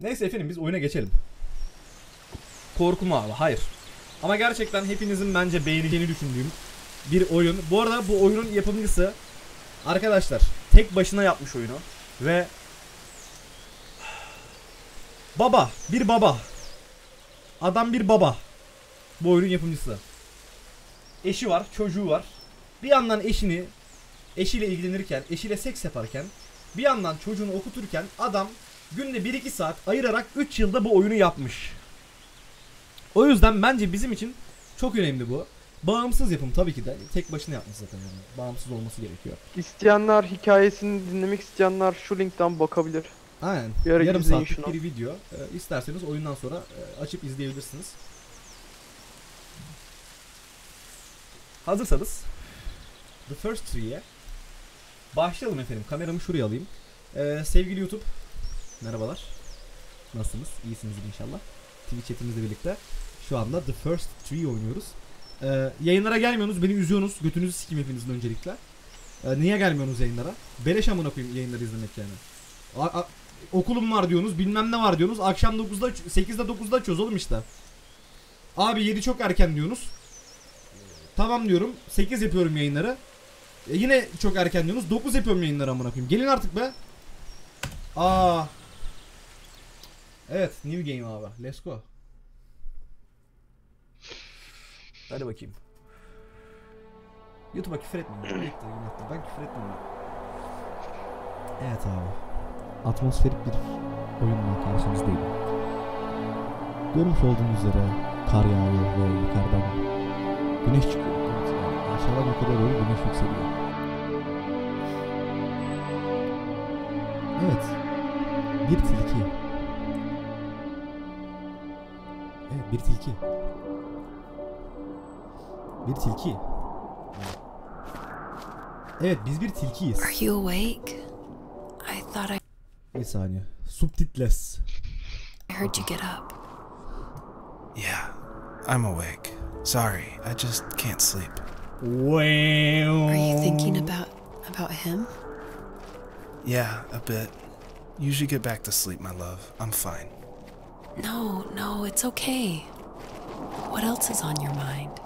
Neyse efendim biz oyuna geçelim. Korku mu abi? Hayır. Ama gerçekten hepinizin bence beğeneceğini düşündüğüm bir oyun. Bu arada bu oyunun yapımcısı arkadaşlar tek başına yapmış oyunu ve baba, bir baba. Adam bir baba. Bu oyunun yapımcısı. Eşi var, çocuğu var. Bir yandan eşini eşiyle ilgilenirken, eşiyle seks yaparken bir yandan çocuğunu okuturken adam günde 1-2 saat ayırarak 3 yılda bu oyunu yapmış. O yüzden bence bizim için çok önemli bu. Bağımsız yapım tabii ki de. Tek başına yapmış zaten yani. Bağımsız olması gerekiyor. İsteyenler hikayesini dinlemek isteyenler şu linkten bakabilir. Aynen. Bir ara Yarım saatlik şunu. bir video. Ee, isterseniz oyundan sonra e, açıp izleyebilirsiniz. Hazırsanız The First Tree'ye başlayalım efendim. Kameramı şuraya alayım. Ee, sevgili YouTube merhabalar. Nasılsınız? İyisinizdir inşallah. Twitch chatimizle birlikte şu anda The First Tree oynuyoruz. Ee, yayınlara gelmiyorsunuz, beni üzüyorsunuz. Götünüzü sikeyim hepinizin öncelikle. Ee, niye gelmiyorsunuz yayınlara? Beleş amına koyayım yayınları izlemek yani. A- a- okulum var diyorsunuz, bilmem ne var diyorsunuz. Akşam 9'da, aç- 8'de 9'da açıyoruz oğlum işte. Abi 7 çok erken diyorsunuz. Tamam diyorum. 8 yapıyorum yayınları. E, yine çok erken diyorsunuz. 9 yapıyorum yayınları amına koyayım. Gelin artık be. Aa. Evet, new game abi. Let's go. Hadi bakayım. YouTube'a küfür etmeyin. Ben küfür etmiyorum. Evet abi. Atmosferik bir oyunla karşınızdayım. Görmüş olduğunuz üzere kar yağıyor ve yukarıdan güneş çıkıyor. Aşağıdan yukarıya doğru güneş yükseliyor. Evet. Bir tilki. Bir tilki. Bir tilki. Evet biz bir tilkiyiz. Are you awake? I thought I Bir saniye. Subtitles. I heard you get up. Yeah, I'm awake. Sorry, I just can't sleep. Wow. Are you thinking about about him? Yeah, a bit. You should get back to sleep, my love. I'm fine. No, no, it's okay. What else is on your mind?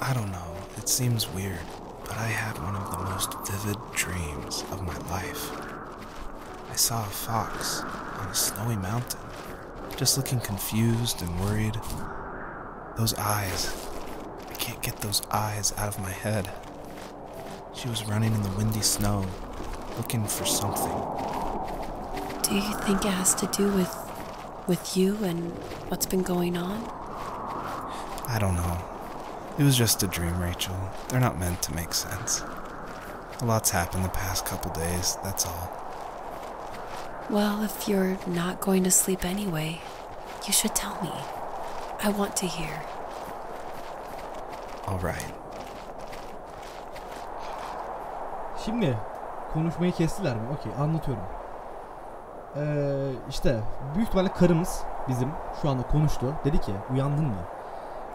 I don't know. It seems weird, but I had one of the most vivid dreams of my life. I saw a fox on a snowy mountain, just looking confused and worried. Those eyes. I can't get those eyes out of my head. She was running in the windy snow, looking for something. Do you think it has to do with with you and what's been going on? I don't know. It was just a dream, Rachel. They're not meant to make sense. A lot's happened the past couple days, that's all. Well, if you're not going to sleep anyway, you should tell me. I want to hear. Alright. Şimdi konuşmayı kestiler mi? Okey anlatıyorum. Ee, işte büyük ihtimalle karımız bizim şu anda konuştu. Dedi ki uyandın mı?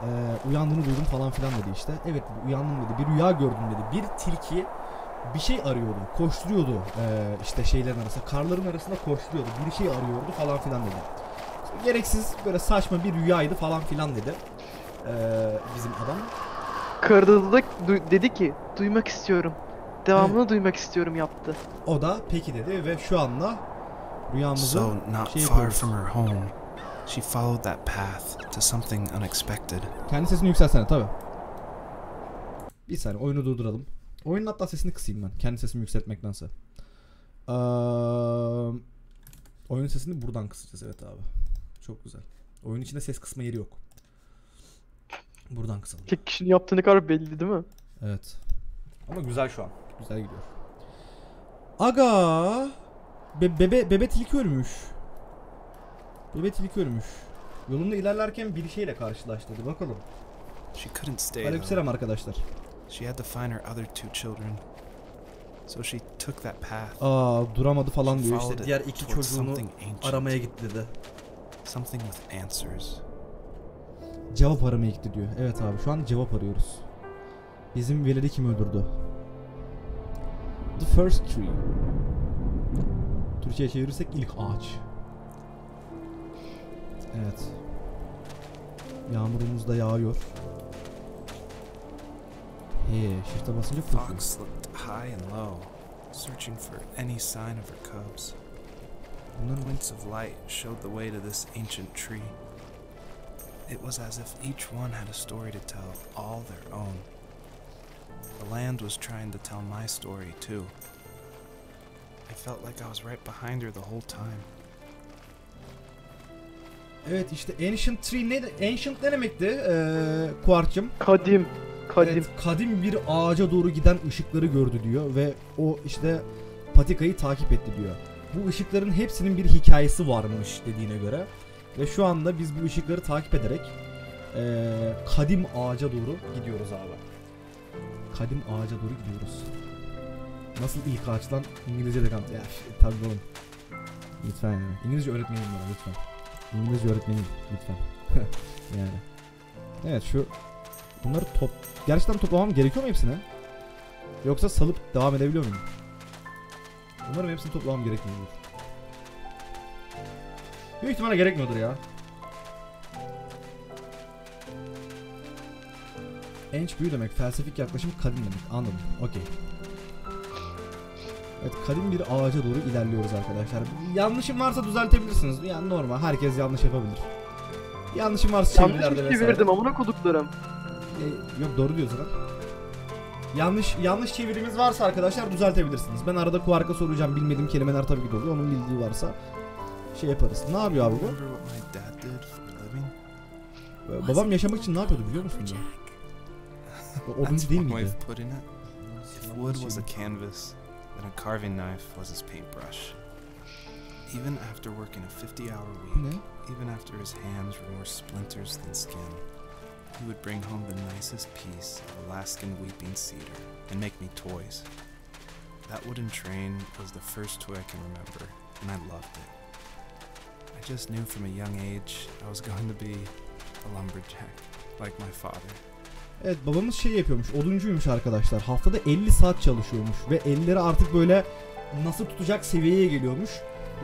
Ee, uyandığını duydum falan filan dedi işte. Evet dedi, uyandım dedi. Bir rüya gördüm dedi. Bir tilki bir şey arıyordu. Koşturuyordu ee, işte şeylerin arasında. Karların arasında koşturuyordu. Bir şey arıyordu falan filan dedi. Gereksiz böyle saçma bir rüyaydı falan filan dedi. Ee, bizim adam. Du- dedi ki duymak istiyorum. Devamını duymak istiyorum yaptı. O da peki dedi ve şu anda So, not şey far from her home, she followed that path to something unexpected. Kendi sesini yükseltsene tabi. Bir saniye oyunu durduralım. Oyunun hatta sesini kısayım ben. Kendi sesimi yükseltmektense. Eee oyunun sesini buradan kısacağız evet abi. Çok güzel. Oyun içinde ses kısma yeri yok. Buradan kısalım. Tek kişinin yaptığı ne kadar belli değil mi? Evet. Ama güzel şu an. Güzel gidiyor. Aga. Be- bebe bebe tilki ölmüş. Bebe tilki ölmüş. Yolunda ilerlerken bir şeyle karşılaştı. Hadi bakalım. She couldn't stay. Aleykümselam arkadaşlar. She had to find her other two children. So she took that path. Aa duramadı falan diyor işte. Diğer iki çocuğunu aramaya gitti dedi. Something with answers. Cevap aramaya gitti diyor. Evet abi şu an cevap arıyoruz. Bizim veledi kim öldürdü? The First Tree. Türkçe'ye çevirirsek ilk ağaç. Evet. Yağmurumuz da yağıyor. He, shift'e basınca kokuyor. Fox looked high and low, searching for any sign of her cubs. Points of light showed the way to this ancient tree. It was as if each one had a story to tell, all their own. The land was trying to tell my story too. I felt like I was right behind her the whole time. Evet işte Ancient Tree ne Ancient ne demekti? Ee, Kuark'cım. Kadim. Kadim. Evet, kadim bir ağaca doğru giden ışıkları gördü diyor ve o işte patikayı takip etti diyor. Bu ışıkların hepsinin bir hikayesi varmış dediğine göre ve şu anda biz bu ışıkları takip ederek eee, kadim ağaca doğru gidiyoruz abi. Kadim ağaca doğru gidiyoruz. Nasıl ilk ağaçtan İngilizce de kan ya f- tabii oğlum. Lütfen yani. İngilizce öğretmenim bana lütfen. İngilizce öğretmenim lütfen. yani. Evet şu bunları top Gerçekten toplamam gerekiyor mu hepsine? Yoksa salıp devam edebiliyor muyum? Umarım hepsini toplamam gerekmiyordur. Büyük ihtimalle gerekmiyordur ya. Enç büyü demek, felsefik yaklaşım kadim demek. Anladım. Okey. Evet, kadim bir ağaca doğru ilerliyoruz arkadaşlar. Yanlışım varsa düzeltebilirsiniz. Yani normal, herkes yanlış yapabilir. Yanlışım varsa Yanlış çevirilerde bir vesaire. çevirdim amına koduklarım. E, yok doğru diyor zaten. Yanlış yanlış çevirimiz varsa arkadaşlar düzeltebilirsiniz. Ben arada kuarka soracağım. Bilmediğim kelimeler tabii ki de oluyor. Onun bildiği varsa şey yaparız. Ne yapıyor abi bu? Ee, Babam yaşamak için ne yapıyordu biliyor musun? That's Oduncu değil miydi? wood was a canvas, then a carving knife was his paintbrush. Even after working a 50 hour week, ne? even after his hands were more splinters than skin, he would bring home the nicest piece of Alaskan weeping cedar and make me toys. That wooden train was the first toy I can remember, and I loved it. I just knew from a young age I was going to be a lumberjack, like my father. Evet babamız şey yapıyormuş. Oduncuymuş arkadaşlar. Haftada 50 saat çalışıyormuş. Ve elleri artık böyle nasıl tutacak seviyeye geliyormuş.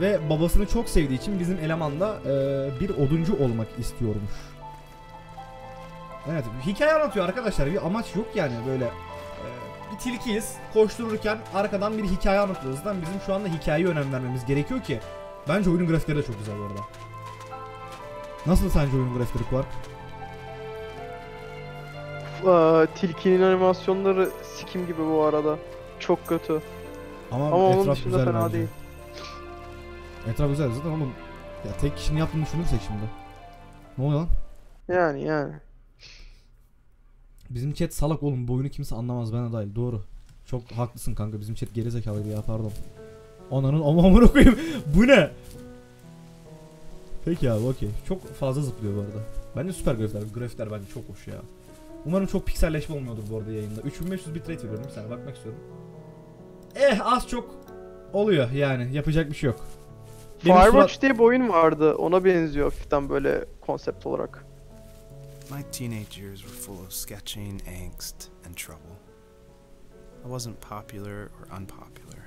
Ve babasını çok sevdiği için bizim eleman da e, bir oduncu olmak istiyormuş. Evet hikaye anlatıyor arkadaşlar. Bir amaç yok yani böyle. e, bir tilkiyiz. Koştururken arkadan bir hikaye anlatıyoruz. Zaten bizim şu anda hikayeye önem vermemiz gerekiyor ki. Bence oyunun grafikleri de çok güzel bu arada. Nasıl sence oyunun grafikleri Quark? Aa, tilkinin animasyonları sikim gibi bu arada. Çok kötü. Ama, Ama onun etraf dışında güzel fena bence. değil. Etraf güzel zaten oğlum. Ya tek kişinin yaptığını düşünürsek şimdi. Ne oluyor lan? Yani yani. Bizim chat salak oğlum. Bu oyunu kimse anlamaz de dahil. Doğru. Çok haklısın kanka. Bizim chat gerizekalıydı ya pardon. Ananın ama amına koyayım. bu ne? Peki abi okey. Çok fazla zıplıyor bu arada. Bence süper grafikler. Grafikler bence çok hoş ya. Umarım çok pikselleşme olmuyordur bu arada yayında. 3500 bitrate veriyorum bir saniye bakmak istiyorum. Eh az çok oluyor yani. Yapacak bir şey yok. Benim Firewatch surat- diye bir oyun vardı. Ona benziyor hafiften böyle konsept olarak. My teenage years were full of sketching, angst, and trouble. I wasn't popular or unpopular.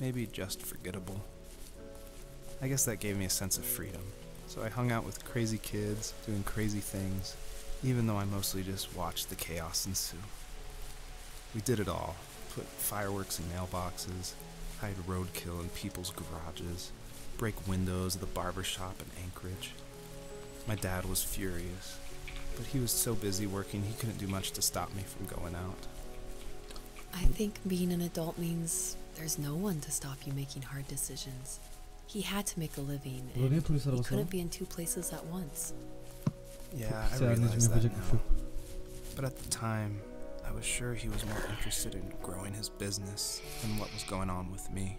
Maybe just forgettable. I guess that gave me a sense of freedom. So I hung out with crazy kids, doing crazy things, even though I mostly just watched the chaos ensue. We did it all put fireworks in mailboxes, hide roadkill in people's garages, break windows of the barber shop in Anchorage. My dad was furious, but he was so busy working he couldn't do much to stop me from going out. I think being an adult means there's no one to stop you making hard decisions. He had to make a living, and he couldn't be in two places at once. Yeah, I realize that şey now. yok. But at the time, I was sure he was more interested in growing his business than what was going on with me.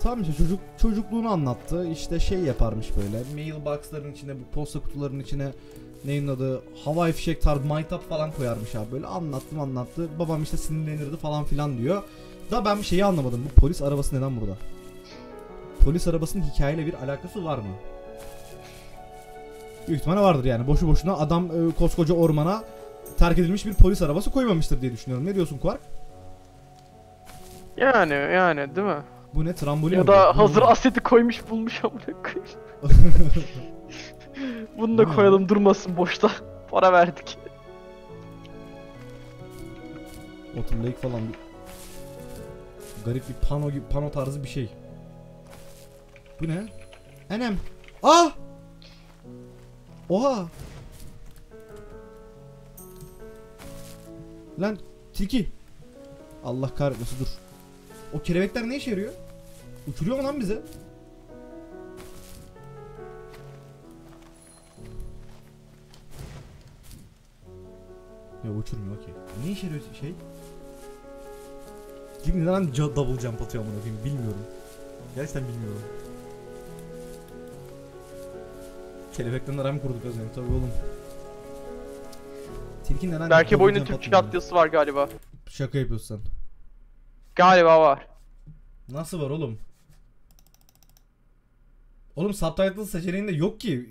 Tamam işte çocuk çocukluğunu anlattı. İşte şey yaparmış böyle. Mailbox'ların içine, bu posta kutularının içine neyin adı havai fişek tarzı maytap falan koyarmış abi böyle. Anlattım anlattı. Babam işte sinirlenirdi falan filan diyor. Da ben bir şeyi anlamadım. Bu polis arabası neden burada? Polis arabasının hikayeyle bir alakası var mı? Büyük ihtimalle vardır yani. Boşu boşuna adam e, koskoca ormana terk edilmiş bir polis arabası koymamıştır diye düşünüyorum. Ne diyorsun Quark? Yani yani değil mi? Bu ne trambolin Ya mi bu? da Bu hazır ne? aseti koymuş bulmuş amına koyayım. Bunu da Bu koyalım durmasın boşta. Para verdik. Autumn Lake falan bir garip bir pano gibi pano tarzı bir şey. Bu ne? Enem. Ah! Oha! Lan tilki. Allah kahretmesin dur. O kelebekler ne işe yarıyor? Uçuruyor mu lan bize? Ya uçurmuyor okey. Ne işe yarıyor şey? Çünkü neden double jump atıyor amına koyayım bilmiyorum. Gerçekten bilmiyorum. Kelebekten aram kurduk az önce tabii oğlum. Tilki neden Belki bu oyunun Türkçe var galiba. Şaka yapıyorsun. Galiba var. Nasıl var oğlum? Oğlum subtitle seçeneğinde yok ki.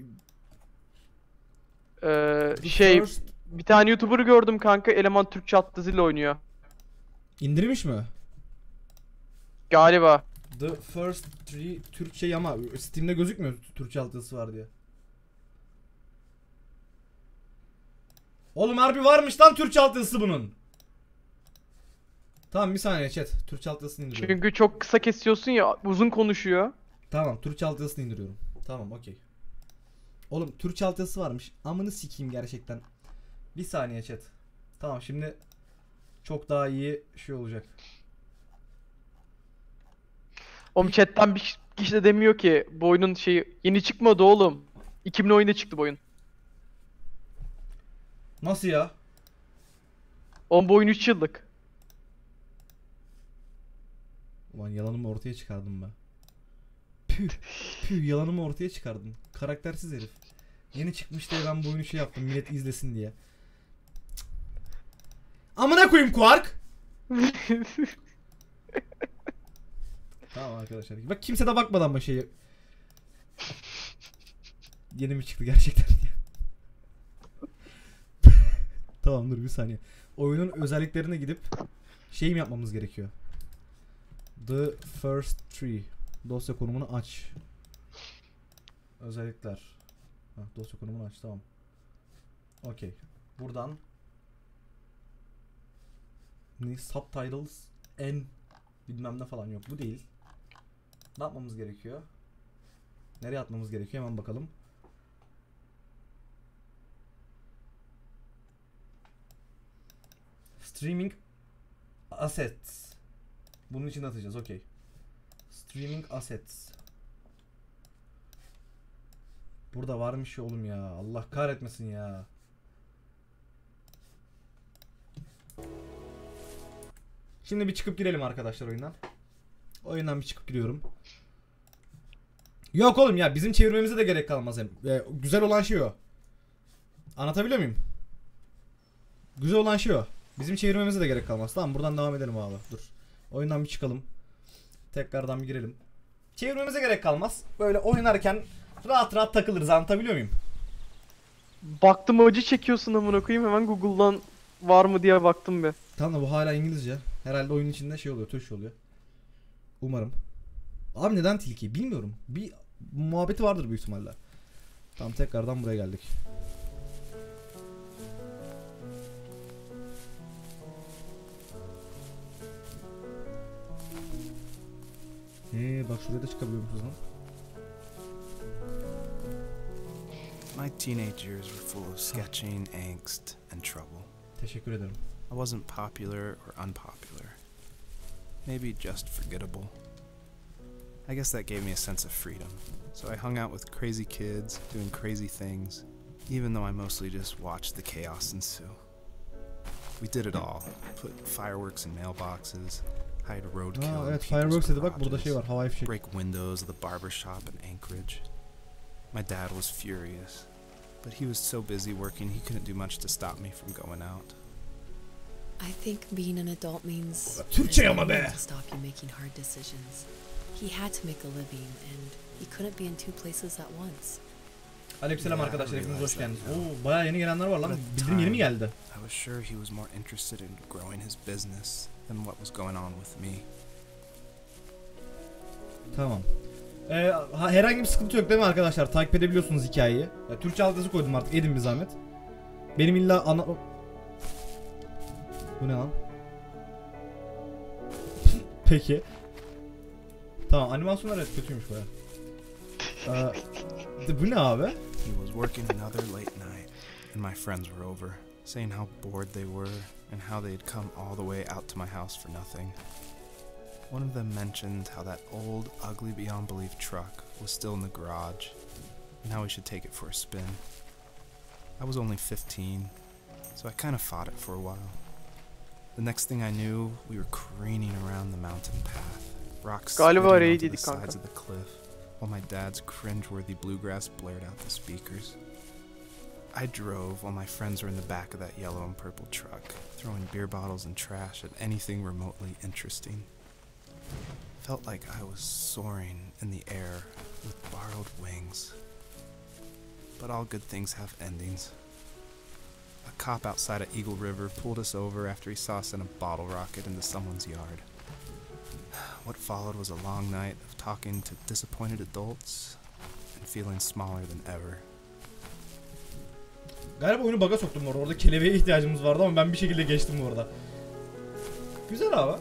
Ee, şey first- bir tane YouTuber gördüm kanka eleman Türkçe altyazıyla oynuyor. İndirmiş mi? Galiba. The first three Türkçe ama Steam'de gözükmüyor Türkçe altyazısı var diye. Oğlum harbi varmış lan Türkçe altyazısı bunun. Tamam bir saniye chat. Türkçe altyazısını indiriyorum. Çünkü çok kısa kesiyorsun ya uzun konuşuyor. Tamam Türkçe altyazısını indiriyorum. Tamam okey. Oğlum Türkçe altyazısı varmış. Amını sikeyim gerçekten. Bir saniye chat. Tamam şimdi çok daha iyi şey olacak. Oğlum chatten bir kişi de demiyor ki bu oyunun şeyi yeni çıkmadı oğlum. 2000 oyunda çıktı bu oyun. Nasıl ya? Oğlum bu oyun 3 yıllık. Ulan yalanımı ortaya çıkardım ben. Püh. Püh yalanımı ortaya çıkardım. Karaktersiz herif. Yeni çıkmış diye ben bu oyunu şey yaptım millet izlesin diye. Amına koyayım Quark. tamam arkadaşlar. Bak kimse de bakmadan ama şeyi. Yeni mi çıktı gerçekten diye. Tamam dur bir saniye. Oyunun özelliklerine gidip şey mi yapmamız gerekiyor? The first tree. Dosya konumunu aç. Özellikler. Ha, dosya konumunu aç tamam. Okey. Buradan ne subtitles en bilmem ne falan yok. Bu değil. Ne yapmamız gerekiyor? Nereye atmamız gerekiyor? Hemen bakalım. Streaming assets. Bunun için atacağız. Okey. Streaming assets. Burada varmış ya oğlum ya. Allah kahretmesin ya. Şimdi bir çıkıp girelim arkadaşlar oyundan. Oyundan bir çıkıp giriyorum. Yok oğlum ya bizim çevirmemize de gerek kalmaz hem. E, güzel olan şey o. Anlatabiliyor muyum? Güzel olan şey o. Bizim çevirmemize de gerek kalmaz. Tamam buradan devam edelim abi. Dur. Oyundan bir çıkalım. Tekrardan bir girelim. Çevirmemize gerek kalmaz. Böyle oynarken rahat rahat takılırız anlatabiliyor muyum? Baktım acı çekiyorsun amına koyayım hemen Google'dan var mı diye baktım bir. Tamam da bu hala İngilizce. Herhalde oyun içinde şey oluyor, tuş oluyor. Umarım. Abi neden tilki? Bilmiyorum. Bir muhabbeti vardır büyük ihtimalle. Tamam tekrardan buraya geldik. Bak şuraya da çıkabiliyormuşuz lan. My teenage years were full of sketching, angst, and trouble. Teşekkür ederim. I wasn't popular or unpopular. Maybe just forgettable. I guess that gave me a sense of freedom. So I hung out with crazy kids, doing crazy things, even though I mostly just watched the chaos ensue. We did it all. Put fireworks in mailboxes, hide roadkill Aa, in evet people's fireworks dedi bak burada garages, şey var havai fişek. break windows of the barber shop in Anchorage. My dad was furious, but he was so busy working he couldn't do much to stop me from going out. I think being an adult means Türkçe there's ama no be. to stop you making hard decisions. He had to make a living, and he couldn't be in two places at once. Aleykümselam Yeah, arkadaşlar hepiniz hoş geldiniz. Oo bayağı yeni gelenler var lan. But the Bildirim yeni mi geldi? I was sure he was more interested in growing his business than what was going on with me. Tamam. Ee, ha- herhangi bir sıkıntı yok değil mi arkadaşlar? Takip edebiliyorsunuz hikayeyi. Ya, Türkçe altyazı koydum artık. Edin bir zahmet. Benim illa ana... Bu ne lan? Peki. Tamam animasyonlar evet kötüymüş baya. Ee, bu ne abi? He was working another late night, and my friends were over, saying how bored they were and how they had come all the way out to my house for nothing. One of them mentioned how that old, ugly beyond belief truck was still in the garage, and how we should take it for a spin. I was only 15, so I kind of fought it for a while. The next thing I knew, we were craning around the mountain path, rocks skidding onto the sides of the cliff, while my dad's cringeworthy bluegrass blared out the speakers. I drove while my friends were in the back of that yellow and purple truck, throwing beer bottles and trash at anything remotely interesting. Felt like I was soaring in the air with borrowed wings. But all good things have endings. A cop outside of Eagle River pulled us over after he saw us in a bottle rocket into someone's yard. What followed was a long night of talking to disappointed adults and feeling smaller than ever. Galiba oyunu baga soktum orada. Orada kelebeğe ihtiyacımız vardı ama ben bir şekilde geçtim bu arada. Güzel abi.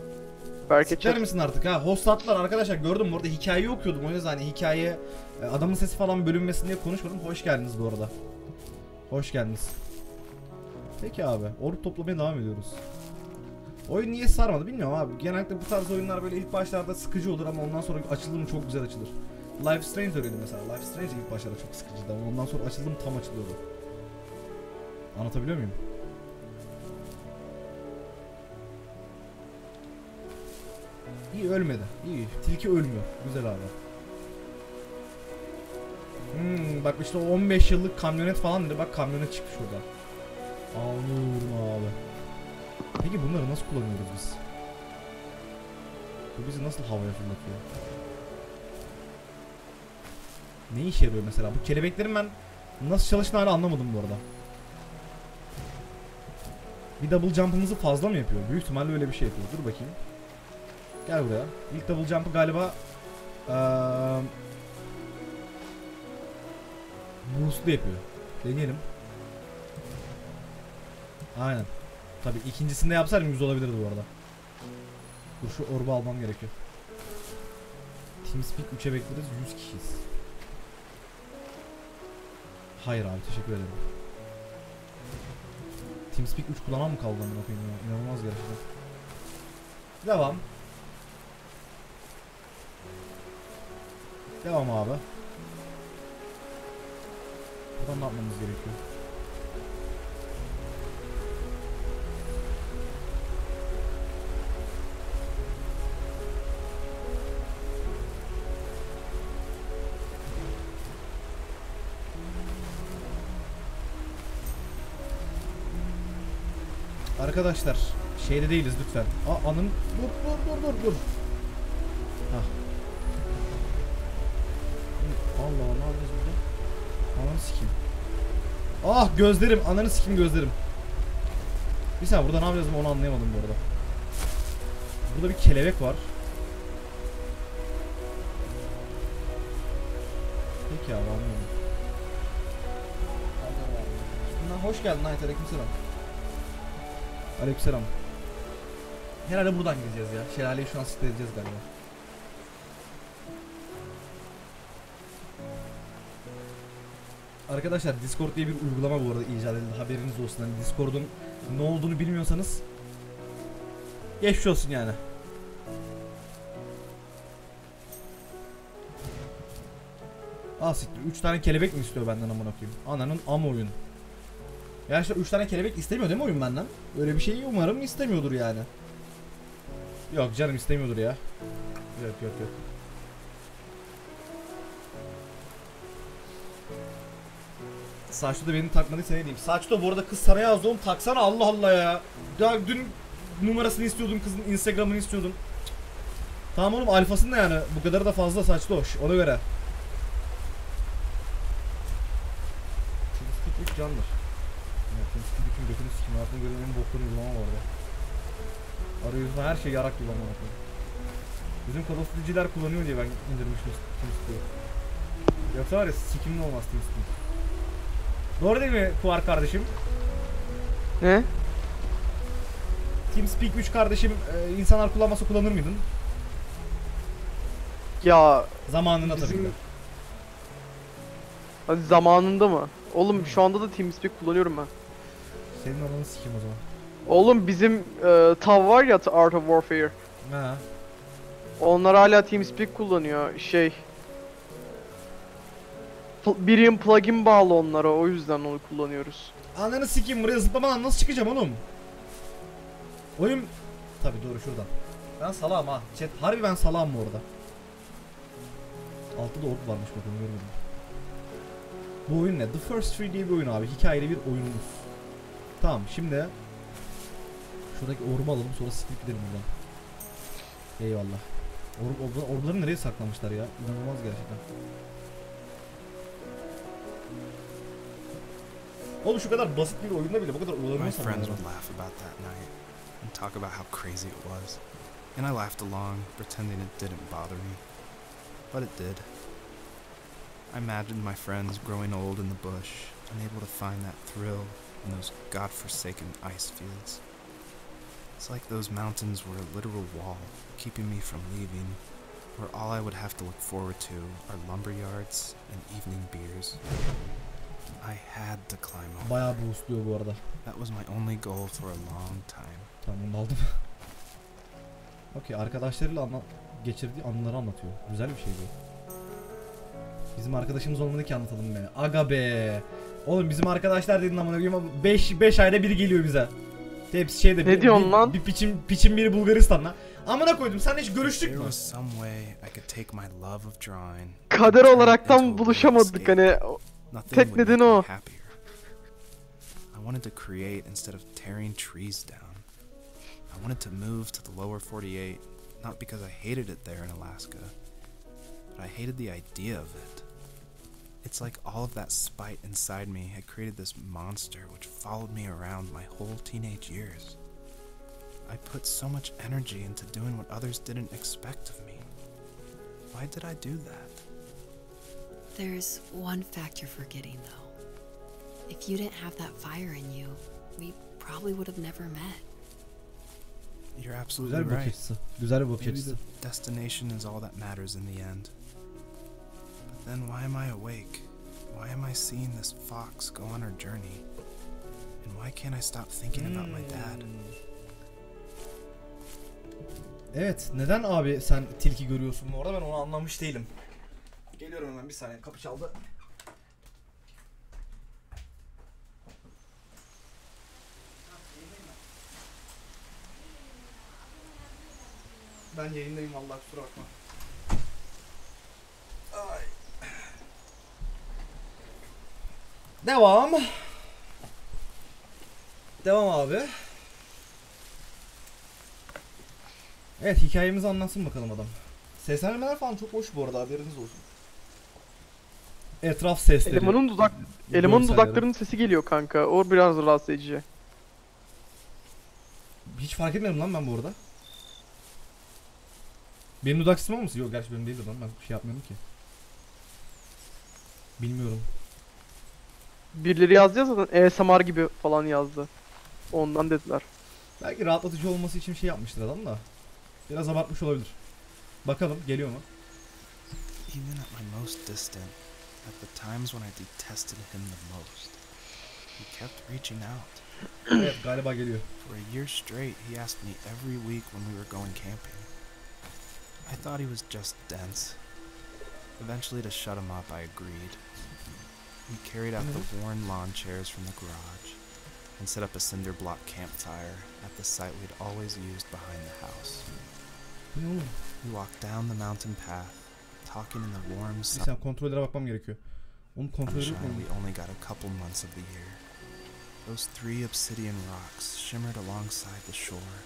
Sikler chat. misin artık ha? Hostatlar arkadaşlar gördüm bu arada hikayeyi okuyordum. O yüzden hani hikaye e, adamın sesi falan bölünmesin diye konuşmadım. Hoş geldiniz bu arada. Hoş geldiniz. Peki abi. Ordu toplamaya devam ediyoruz. Oyun niye sarmadı bilmiyorum abi. Genellikle bu tarz oyunlar böyle ilk başlarda sıkıcı olur ama ondan sonra açıldı mı çok güzel açılır. Life Strange öyleydi mesela. Life Strange ilk başlarda çok sıkıcıydı ama ondan sonra açıldı mı tam açılıyordu. Anlatabiliyor muyum? İyi ölmedi. İyi. Tilki ölmüyor. Güzel abi. Hmm, bak işte o 15 yıllık kamyonet falan dedi. Bak kamyonet çıktı şurada. Anlıyorum abi. Peki bunları nasıl kullanıyoruz biz? Bu bizi nasıl havaya fırlatıyor? Ne işe yarıyor mesela? Bu kelebeklerin ben nasıl çalıştığını hala anlamadım bu arada. Bir double jump'ımızı fazla mı yapıyor? Büyük ihtimalle öyle bir şey yapıyor. Dur bakayım. Gel buraya. İlk double jump'ı galiba eee boost'lu yapıyor. Deneyelim. Aynen. Tabi ikincisinde yapsaydım güzel olabilirdi bu arada. Dur şu orbu almam gerekiyor. TeamSpeak 3'e bekleriz 100 kişiyiz. Hayır abi teşekkür ederim. TeamSpeak 3 kullanan mı kaldı amına koyayım ya? İnanılmaz gerçekten. Devam. Devam abi. Buradan ne yapmamız gerekiyor? Arkadaşlar şeyde değiliz lütfen. Aa anın dur dur dur dur dur. Hah. Allah Allah ne yapıyoruz burada? Ananı sikeyim. Ah gözlerim ananı sikeyim gözlerim. Bir saniye burada ne yapacağız onu anlayamadım bu arada. Burada bir kelebek var. Peki abi. Bundan hoş geldin Night aleykümselam. Aleykümselam. Herhalde buradan gideceğiz ya. Şelaleyi şu an site edeceğiz galiba. Arkadaşlar Discord diye bir uygulama bu arada icat edildi. Haberiniz olsun. Hani Discord'un ne olduğunu bilmiyorsanız geçmiş olsun yani. Aa siktir. 3 tane kelebek mi istiyor benden amına koyayım? Ananın am oyun. İşte 3 tane kelebek istemiyor değil mi oyun benden? Öyle bir şeyi umarım istemiyordur yani. Yok canım istemiyordur ya. Yok yok yok. Saçlı da beni takmadıysa ne diyeyim. Saçlı bu arada kız sana yazdı oğlum taksana Allah Allah ya. Ya dün numarasını istiyordum kızın instagramını istiyordum. Tamam oğlum alfasın da yani bu kadar da fazla saçlı hoş ona göre. Çocuk candır. Ya Teamspeak bütün götünü sikim hayatımda gördüğüm en boktan uygulama var ya. Arayüzde her şey yarak gibi amına koyayım. Bizim Duty'ciler kullanıyor diye ben indirmiştim TeamSpeak'i. Yoksa var ya sikimli olmaz TeamSpeak. Doğru değil mi Kuar kardeşim? Ne? TeamSpeak 3 kardeşim e, insanlar kullanmasa kullanır mıydın? Ya Zamanında tabii ki. Bizim- hadi zamanında mı? Oğlum şu anda da TeamSpeak kullanıyorum ben. Senin ananı sikeyim o zaman. Oğlum bizim e, TAV var ya Art of Warfare. Ha. Onlar hala TeamSpeak kullanıyor. Şey. Birim plugin bağlı onlara o yüzden onu kullanıyoruz. Ananı sikeyim buraya zıplamadan nasıl çıkacağım oğlum? Oyun... Tabi doğru şuradan. Ben salağım ha. Chat harbi ben salağım bu arada. Altta da ork varmış bakın görmedim. Bu oyun ne? The First Tree diye bir oyun abi. Hikayeli bir oyunumuz. Tamam şimdi Şuradaki orbu alalım sonra sikip gidelim buradan. Eyvallah. Orb, orb, orbları nereye saklamışlar ya? İnanılmaz gerçekten. Oğlum şu kadar basit bir oyunda bile bu kadar My olanıyor friends would laugh about that night and talk about how crazy it was. And I laughed along, pretending it didn't bother me. But it did. I imagined my friends growing old in the bush, unable to find that thrill in those godforsaken ice fields. It's like those mountains were a literal wall, keeping me from leaving, where all I would have to look forward to are lumber yards and evening beers. I had to climb over. Bayağı boostluyor bu arada. That was my only goal for a long time. Tamam onu aldım. Okey arkadaşlarıyla anla geçirdiği anıları anlatıyor. Güzel bir şey bu. Bizim arkadaşımız olmadı ki anlatalım be. Aga be. Oğlum bizim arkadaşlar dedin koyayım 5 5 ayda biri geliyor bize. Hepsi şeyde Ne bir, diyorsun bir, lan? Bir piçin piçin biri Bulgaristan'la. Amına koydum sen hiç görüştük mü? Kader olaraktan buluşamadık hani. tek me o. I wanted to create instead of tearing trees down. I wanted to move to the lower 48, not because I hated it there in Alaska, but I hated the idea of it. It's like all of that spite inside me had created this monster which followed me around my whole teenage years. I put so much energy into doing what others didn't expect of me. Why did I do that? There's one fact you're forgetting, though. If you didn't have that fire in you, we probably would have never met. You're absolutely Güzel bir bakış right. açısı. Güzel bir bakış Maybe the destination is all that matters in the end. Then why am I awake? Why am I seeing this fox go on her journey? And why can't I stop thinking about my dad? Evet, neden abi sen tilki görüyorsun bu arada ben onu anlamış değilim. Geliyorum hemen bir saniye kapı çaldı. Ben yayındayım vallahi kusura bakma. Devam. Devam abi. Evet hikayemizi anlatsın bakalım adam. Seslenmeler falan çok hoş bu arada haberiniz olsun. Etraf sesleri. Elemanın dudak elemanın görselleri. dudaklarının sesi geliyor kanka. O biraz rahatsız edici. Hiç fark etmedim lan ben bu arada. Benim dudak o musun? Yok gerçi benim değildir lan ben şey yapmıyorum ki. Bilmiyorum. Birileri yazdı ya zaten ASMR gibi falan yazdı. Ondan dediler. Belki rahatlatıcı olması için şey yapmıştır adam da. Biraz abartmış olabilir. Bakalım geliyor mu? Even at my most distant, at the times when I detested him the most, he kept reaching out. evet galiba geliyor. For a year straight, he asked me every week when we were going camping. I thought he was just dense. Eventually, to shut him up, I agreed. We carried out the mm-hmm. worn lawn chairs from the garage and set up a cinder block campfire at the site we'd always used behind the house. Bu? We walked down the mountain path, talking in the warm sun. saniye kontrollere bakmam gerekiyor. Onu kontrol edip Sunshine, we only got a couple months of the year. Those three obsidian rocks shimmered alongside the shore,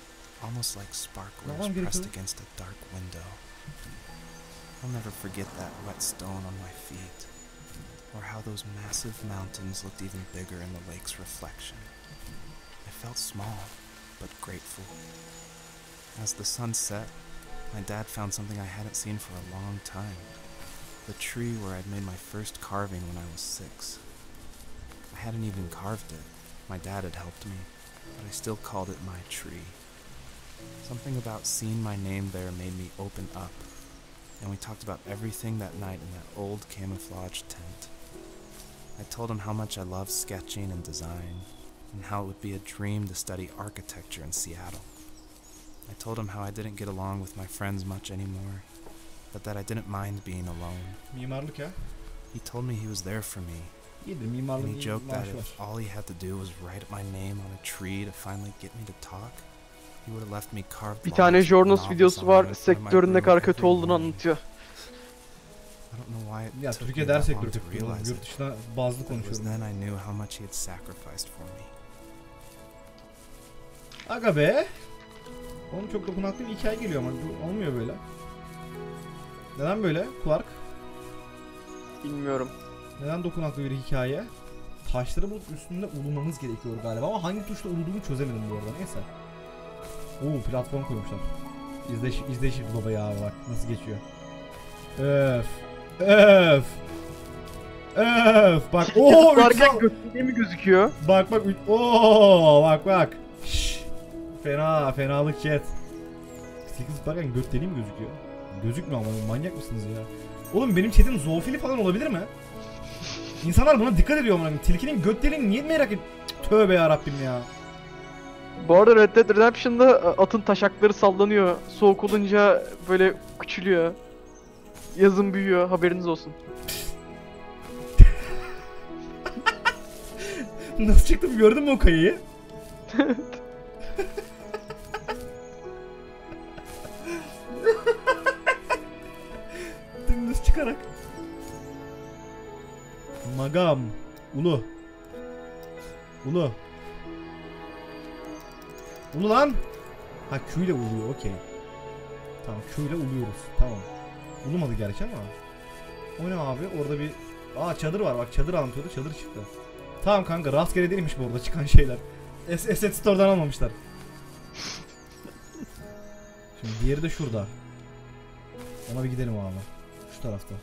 almost like sparklers pressed against a dark window. I'll never forget that wet stone on my feet, or how those massive mountains looked even bigger in the lake's reflection. I felt small, but grateful. As the sun set, my dad found something I hadn't seen for a long time. The tree where I'd made my first carving when I was six. I hadn't even carved it. My dad had helped me, but I still called it my tree. Something about seeing my name there made me open up, and we talked about everything that night in that old camouflage tent. I told him how much I loved sketching and design, and how it would be a dream to study architecture in Seattle. I told him how I didn't get along with my friends much anymore, but that I didn't mind being alone. Mimarlık ya. He told me he was there for me, İyidir and he joked that if all he had to do was write my name on a tree to finally get me to talk, he would have left me carved Bir logs tane with Jornos videosu var. them in front of my Sektörün ne kadar kötü olduğunu anlatıyor. Ya Türkiye ders sektörü realize Yurt dışına bazlı konuşuyorum. then I knew how much he had sacrificed for me. Aga be. Oğlum çok dokunaklı bir hikaye geliyor ama bu olmuyor böyle. Neden böyle Quark? Bilmiyorum. Neden dokunaklı bir hikaye? Taşları bulup üstünde ulumamız gerekiyor galiba ama hangi tuşla uluduğumu çözemedim bu arada neyse. Oo platform koymuşlar. İzle, şi- izle şimdi babayı abi bak nasıl geçiyor. Öf. Öf. Öf. Bak ooo Varken götünde mi gözüküyor? Bak bak ooo bak bak. Şşş. Fena fenalık chat. 8 zıplarken göt deliği mi gözüküyor? Gözükmüyor ama manyak mısınız ya? Oğlum benim chatim zoofili falan olabilir mi? İnsanlar buna dikkat ediyor amına. Tilkinin göt deliğini niye merak et? Tövbe ya Rabbim ya. Bu arada Red Dead Redemption'da e, atın taşakları sallanıyor. Soğuk olunca böyle küçülüyor. Yazın büyüyor. Haberiniz olsun. Nasıl çıktım gördün mü o kayayı? Dümdüz çıkarak. Magam. Ulu. Ulu. Ulu lan. Ha Q ile uluyor okey. Tamam Q ile uluyoruz. Tamam. Ulumadı gerçi ama. O ne abi? Orada bir... Aa çadır var bak çadır anlatıyordu çadır çıktı. Tamam kanka rastgele değilmiş bu arada çıkan şeyler. Es Asset Store'dan almamışlar. Şimdi diğeri de şurada. Ona bir gidelim abi. Şu tarafta.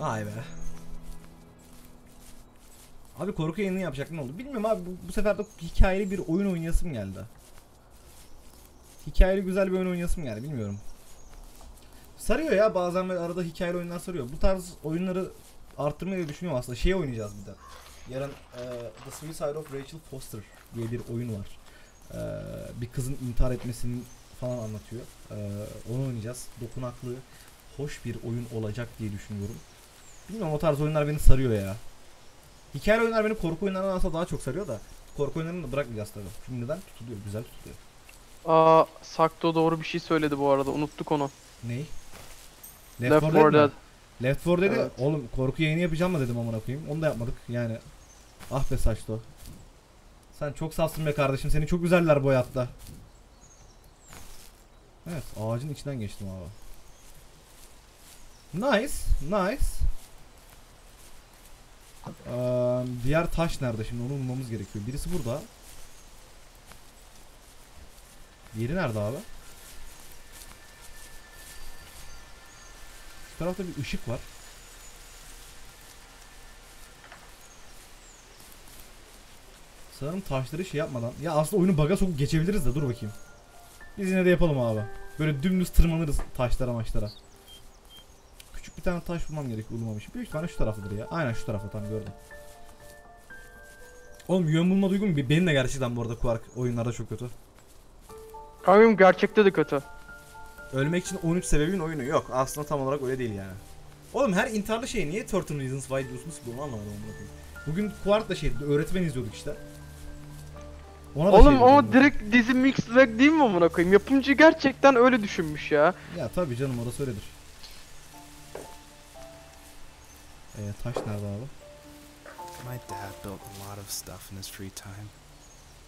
Ay be. Abi korku yayını yapacak ne oldu? Bilmiyorum abi bu, bu sefer de hikayeli bir oyun oynayasım geldi. Hikayeli güzel bir oyun oynayasım geldi bilmiyorum. Sarıyor ya bazen böyle arada hikayeli oyunlar sarıyor. Bu tarz oyunları arttırmayı düşünüyorum aslında. Şey oynayacağız bir de. Yarın e, The Suicide of Rachel Foster diye bir oyun var. E, bir kızın intihar etmesini falan anlatıyor. E, onu oynayacağız. Dokunaklı, hoş bir oyun olacak diye düşünüyorum. Bilmiyorum o tarz oyunlar beni sarıyor ya. Hikayeli oyunlar beni korku oyunlarından daha çok sarıyor da korku oyunlarını da bırakmayacağız tabii. Neden? Tutuluyor, güzel tutuluyor. Aa Sakto doğru bir şey söyledi bu arada. Unuttuk onu. Ney? Left 4 mi? Dead. Left 4 dedi. Evet. Oğlum korku yayını yapacağım mı dedim amına koyayım. Onu da yapmadık. Yani ah be saçto. Sen çok safsın be kardeşim. Seni çok güzeller bu hayatta. Evet, ağacın içinden geçtim abi. Nice, nice. Ee, diğer taş nerede şimdi onu bulmamız gerekiyor. Birisi burada. Diğeri nerede abi? Tarafta bir ışık var. Sanırım taşları şey yapmadan. Ya aslında oyunu baga sokup geçebiliriz de dur bakayım. Biz yine de yapalım abi. Böyle dümdüz tırmanırız taşlara maçlara. Küçük bir tane taş bulmam gerekiyor bulmamış. Büyük tane şu taraftadır ya. Aynen şu tarafta tam gördüm. Oğlum yön bulma duygum benim de gerçekten bu arada Quark oyunlarda çok kötü. Kankam gerçekte de kötü. Ölmek için 13 sebebin oyunu yok. Aslında tam olarak öyle değil yani. Oğlum her intiharlı şey niye 13 Reasons Why diyorsunuz ki bunu anlamadım. Bugün Quark'la şey öğretmen izliyorduk işte. Ona da Oğlum şey ama diyordum. direkt dizi mixed bag değil mi amına koyayım? Yapımcı gerçekten öyle düşünmüş ya. Ya tabii canım orası öyledir. Ee, taş nerede abi? My dad built a lot of stuff in his free time.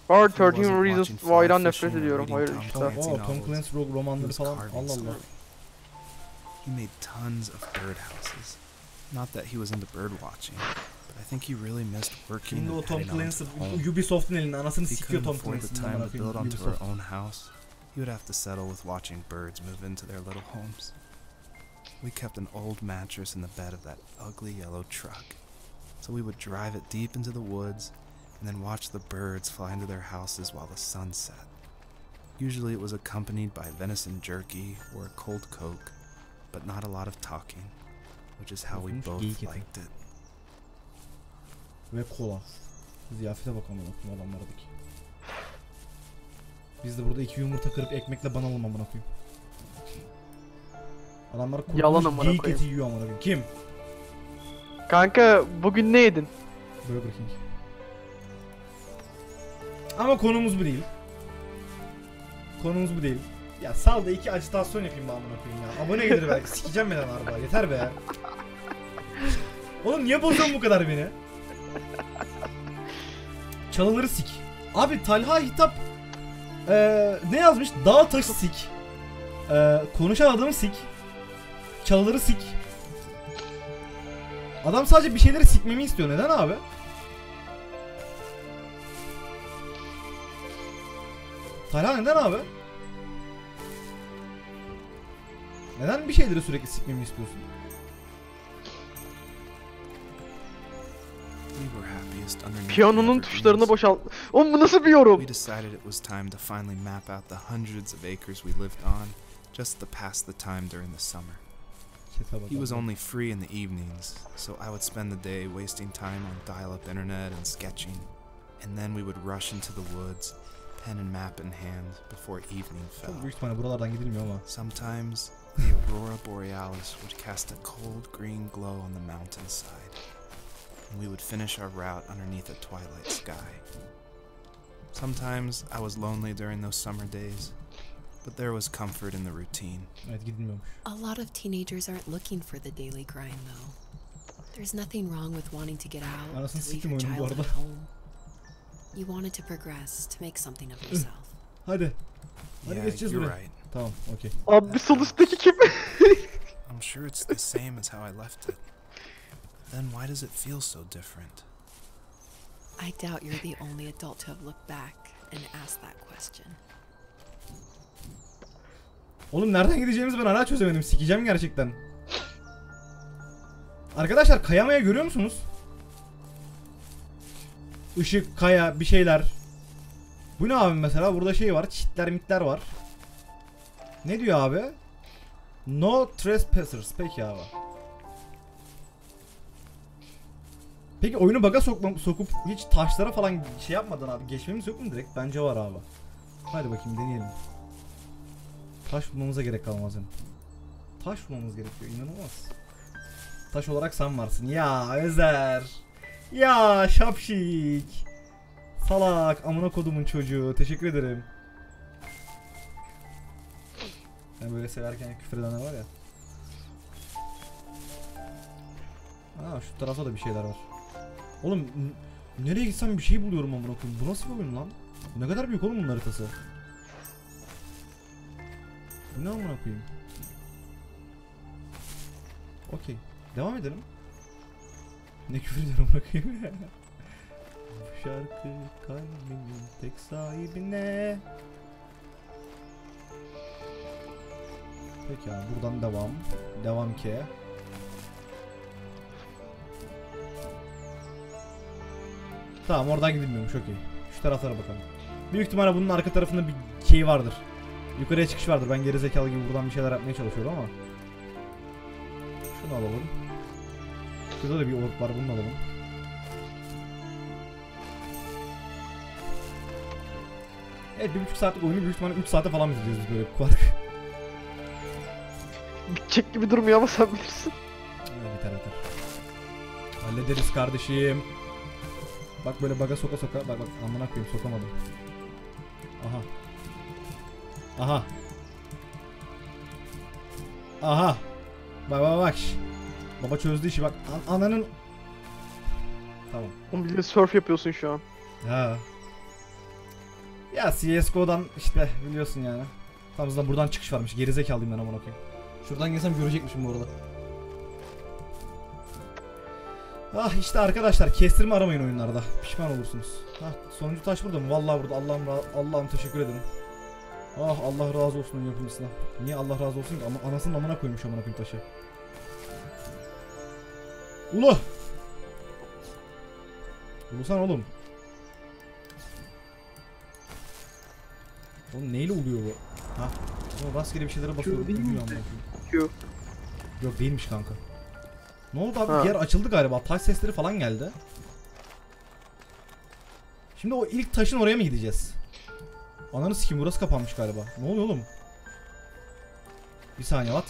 Var he 13 Reasons watching Why'dan fly nefret fishing or ediyorum. reading Hayır Tom işte. Clancy Oo, Tom Clancy rogue he romanları falan. Allah Allah. He made tons of birdhouses. Not that he was into bird watching, but I think he really missed working Şimdi o and Tom heading on to Clancy the home. Ubisoft'un elinde anasını sikiyor Tom afford the Clancy'nin time amına to build koyayım onto our Ubisoft. own house, He would have to settle with watching birds move into their little homes. We kept an old mattress in the bed of that ugly yellow truck, so we would drive it deep into the woods and then watch the birds fly into their houses while the sun set. Usually it was accompanied by venison jerky or a cold coke, but not a lot of talking, which is how we Okunmuş both geyik eti. liked it. Ve kola. Ziyafete bak amına koyayım adamlardaki. Biz de burada iki yumurta kırıp ekmekle banalım amına koyayım. Adamlar Yalan kurutulmuş amına geyik koyayım. eti yiyor amına koyayım. Kim? Kanka bugün ne yedin? Burger King. Ama konumuz bu değil. Konumuz bu değil. Ya sal da iki acitasyon yapayım ben amına koyayım ya. Abone gelir belki. Sikeceğim ben araba. Yeter be. Oğlum niye bozuyorsun bu kadar beni? Çalıları sik. Abi Talha hitap eee, ne yazmış? Dağ taşı sik. Eee, konuşan adamı sik. Çalıları sik. Adam sadece bir şeyleri sikmemi istiyor. Neden abi? Talha neden abi? Neden bir şeyleri sürekli sikmemi istiyorsun? We were happiest underneath the Piyanonun tuşlarını boşalt. Oğlum bu nasıl bir yorum? We decided it was time to finally map out the hundreds of acres we lived on, just to pass the time during the summer. He was only free in the evenings, so I would spend the day wasting time on dial up internet and sketching. And then we would rush into the woods, pen and map in hand, before evening fell. Çok büyük ihtimalle buralardan gidilmiyor ama. Sometimes the aurora borealis would cast a cold green glow on the mountainside, and we would finish our route underneath a twilight sky. Sometimes I was lonely during those summer days, but there was comfort in the routine. Evet gidilmiyormuş. A lot of teenagers aren't looking for the daily grind, though. There's nothing wrong with wanting to get out, Anasını to leave your oyunun child arada. at home. You wanted to progress, to make something of yourself. Hadi. Hadi Yeah, geçeceğiz you're buraya. right. Tamam okey. Abi sol üstteki kim? I'm sure it's the same as how I left it. Then why does it feel so different? I doubt you're the only adult to have looked back and asked that question. Oğlum nereden gideceğimizi ben hala çözemedim. Sikeceğim gerçekten. Arkadaşlar kayamaya görüyor musunuz? Işık, kaya, bir şeyler. Bu ne abi mesela? Burada şey var. Çitler mitler var. Ne diyor abi? No trespassers. Peki abi. Peki oyunu baga sokma, sokup hiç taşlara falan şey yapmadan abi geçmemiz yok mu direkt? Bence var abi. Hadi bakayım deneyelim. Taş bulmamıza gerek kalmaz yani. Taş bulmamız gerekiyor inanılmaz. Taş olarak sen varsın. Ya Özer. Ya şapşik. Salak amına kodumun çocuğu. Teşekkür ederim. Ben böyle severken küfür edenler var ya. Aa şu tarafta da bir şeyler var. Oğlum nereye gitsem bir şey buluyorum amına koyayım. Bu nasıl bir oyun lan? Ne kadar büyük oğlum bunun haritası. Bu ne amına koyayım? Okey. Devam edelim. Ne küfür ediyorum amına koyayım Bu şarkı kalbimin tek sahibine. Peki abi buradan devam. Devam ki. Tamam oradan gidilmiyormuş okey. Şu taraflara bakalım. Büyük ihtimalle bunun arka tarafında bir şey vardır. Yukarıya çıkış vardır. Ben gerizekalı gibi buradan bir şeyler yapmaya çalışıyorum ama. Şunu alalım. Şurada da bir ork var. Bunu alalım. Evet bir buçuk saatlik oyunu büyük ihtimalle 3 saate falan bitireceğiz biz böyle kuark. Bitecek gibi durmuyor ama sen bilirsin. Evet, biter biter. Hallederiz kardeşim. Bak böyle baga soka soka. Bak bak amına koyayım sokamadım. Aha. Aha. Aha. Bak bak bak. Baba çözdü işi bak. An- ananın. Tamam. Oğlum bildiğin surf yapıyorsun şu an. Ha. Ya CSGO'dan işte biliyorsun yani. Tam zaten buradan çıkış varmış. Gerizekalıyım ben amına koyayım. Şuradan gelsem görecekmişim bu arada. Ah işte arkadaşlar kestirme aramayın oyunlarda. Pişman olursunuz. Hah sonuncu taş burada mı? Vallahi burada. Allah'ım Allah'ım teşekkür ederim. Ah Allah razı olsun onun yapımcısına. Niye Allah razı olsun ki? Ama anasının amına koymuş amına koyayım taşı. Ulu! Ulusan oğlum. Oğlum neyle uluyor bu? Ha? Oğlum rastgele bir şeylere basıyorum. değil mi? Q. Yok değilmiş kanka. Ne oldu abi? Ha. Yer açıldı galiba. Taş sesleri falan geldi. Şimdi o ilk taşın oraya mı gideceğiz? Ananı sikim burası kapanmış galiba. Ne oluyor oğlum? Bir saniye at.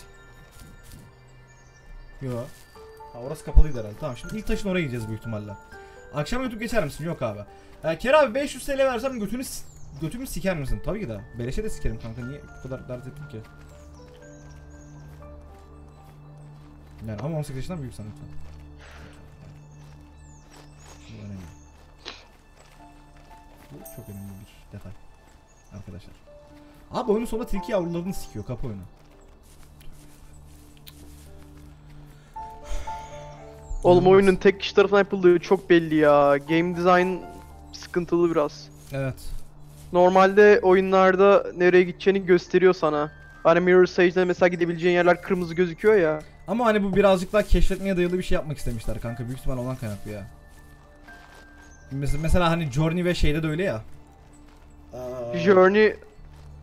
Yo. Ha orası kapalıydı herhalde. Tamam şimdi ilk taşın oraya gideceğiz büyük ihtimalle. Akşam YouTube geçer misin? Yok abi. Ee, Ker abi 500 TL versem götünü götümü siker misin? Tabii ki de. Beleşe de sikerim kanka. Niye bu kadar dert ettin ki? Yani ama 18 yaşından büyüksen lütfen. Bu önemli. Bu çok önemli bir detay. Arkadaşlar. Abi oyunun sonunda tilki yavrularını sikiyor kapı oyunu. Oğlum oyunun tek kişi tarafından yapıldığı çok belli ya. Game design sıkıntılı biraz. Evet. Normalde oyunlarda nereye gideceğini gösteriyor sana. Hani Mirror Sage'de mesela gidebileceğin yerler kırmızı gözüküyor ya. Ama hani bu birazcık daha keşfetmeye dayalı bir şey yapmak istemişler kanka. Büyük ihtimal ondan kaynaklı ya. Mesela, mesela hani Journey ve şeyde de öyle ya. Aa, Journey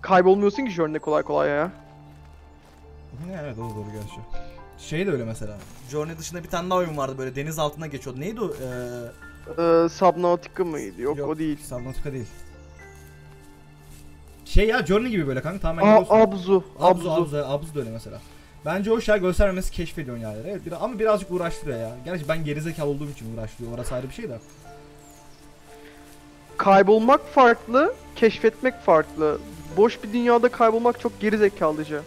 kaybolmuyorsun ki Journey'de kolay kolay ya. Evet o da doğru gerçi. Şey de öyle mesela. Journey dışında bir tane daha oyun vardı böyle deniz altına geçiyordu. Neydi o? Ee, Ee, Subnautica mıydı? Yok, o değil. Subnautica değil. Şey ya Journey gibi böyle kanka tamamen A gidiyorsun. Abzu. Abzu, Abzu. Abzu, da öyle mesela. Bence o şey göstermemesi keşfediyorsun yani. Evet, biraz, ama birazcık uğraştırıyor ya. Gerçi ben gerizekalı olduğum için uğraştırıyor. Orası ayrı bir şey de. Kaybolmak farklı, keşfetmek farklı. Boş bir dünyada kaybolmak çok gerizekalıca.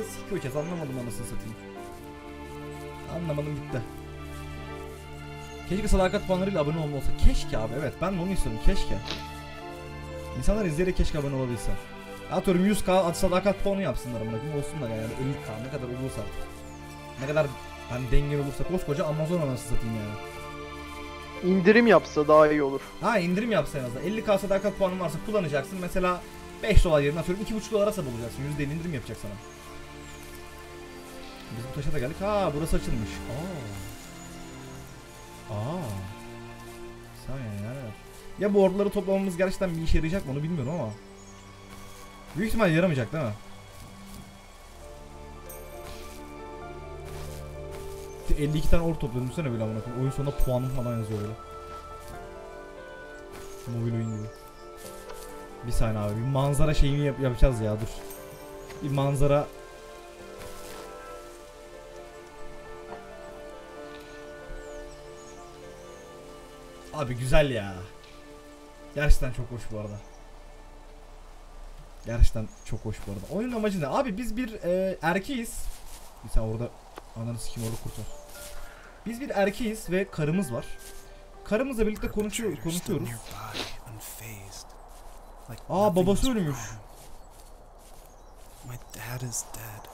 Herkes sikiyor chat. Anlamadım anasını satayım. Anlamadım gitti. Keşke sadakat puanlarıyla abone olma olsa. Keşke abi evet ben de onu istiyorum. Keşke. İnsanlar izleyerek keşke abone olabilse. Atıyorum 100k at sadakat puanı yapsınlar amına koyayım olsunlar yani 50k ne kadar olursa. Ne kadar hani dengeli olursa koskoca Amazon anasını satayım yani. İndirim yapsa daha iyi olur. Ha indirim yapsa en azından. 50k sadakat puanın varsa kullanacaksın. Mesela 5 dolar yerine atıyorum 2,5 dolara bulacaksın. %50 indirim yapacak sana. Biz bu taşa da geldik. Ha burası açılmış. Aa. Aa. Sen yani. Ya bu orduları toplamamız gerçekten bir işe yarayacak mı onu bilmiyorum ama. Büyük ihtimal yaramayacak değil mi? İşte 52 tane ordu topladım düşünsene böyle amına koyayım. Oyun sonunda puanım falan yazıyor böyle. Mobil oyun gibi. Bir saniye abi. Bir manzara şeyini yap- yapacağız ya dur. Bir manzara Abi güzel ya. Gerçekten çok hoş bu arada. Gerçekten çok hoş bu arada. Oyunun amacı ne? Abi biz bir e, erkeğiz. Bir sen orada ananı sikim orada kurtar. Biz bir erkeğiz ve karımız var. Karımızla birlikte konuşuyor, konuşuyoruz. Aa babası ölmüş. My dad is dead,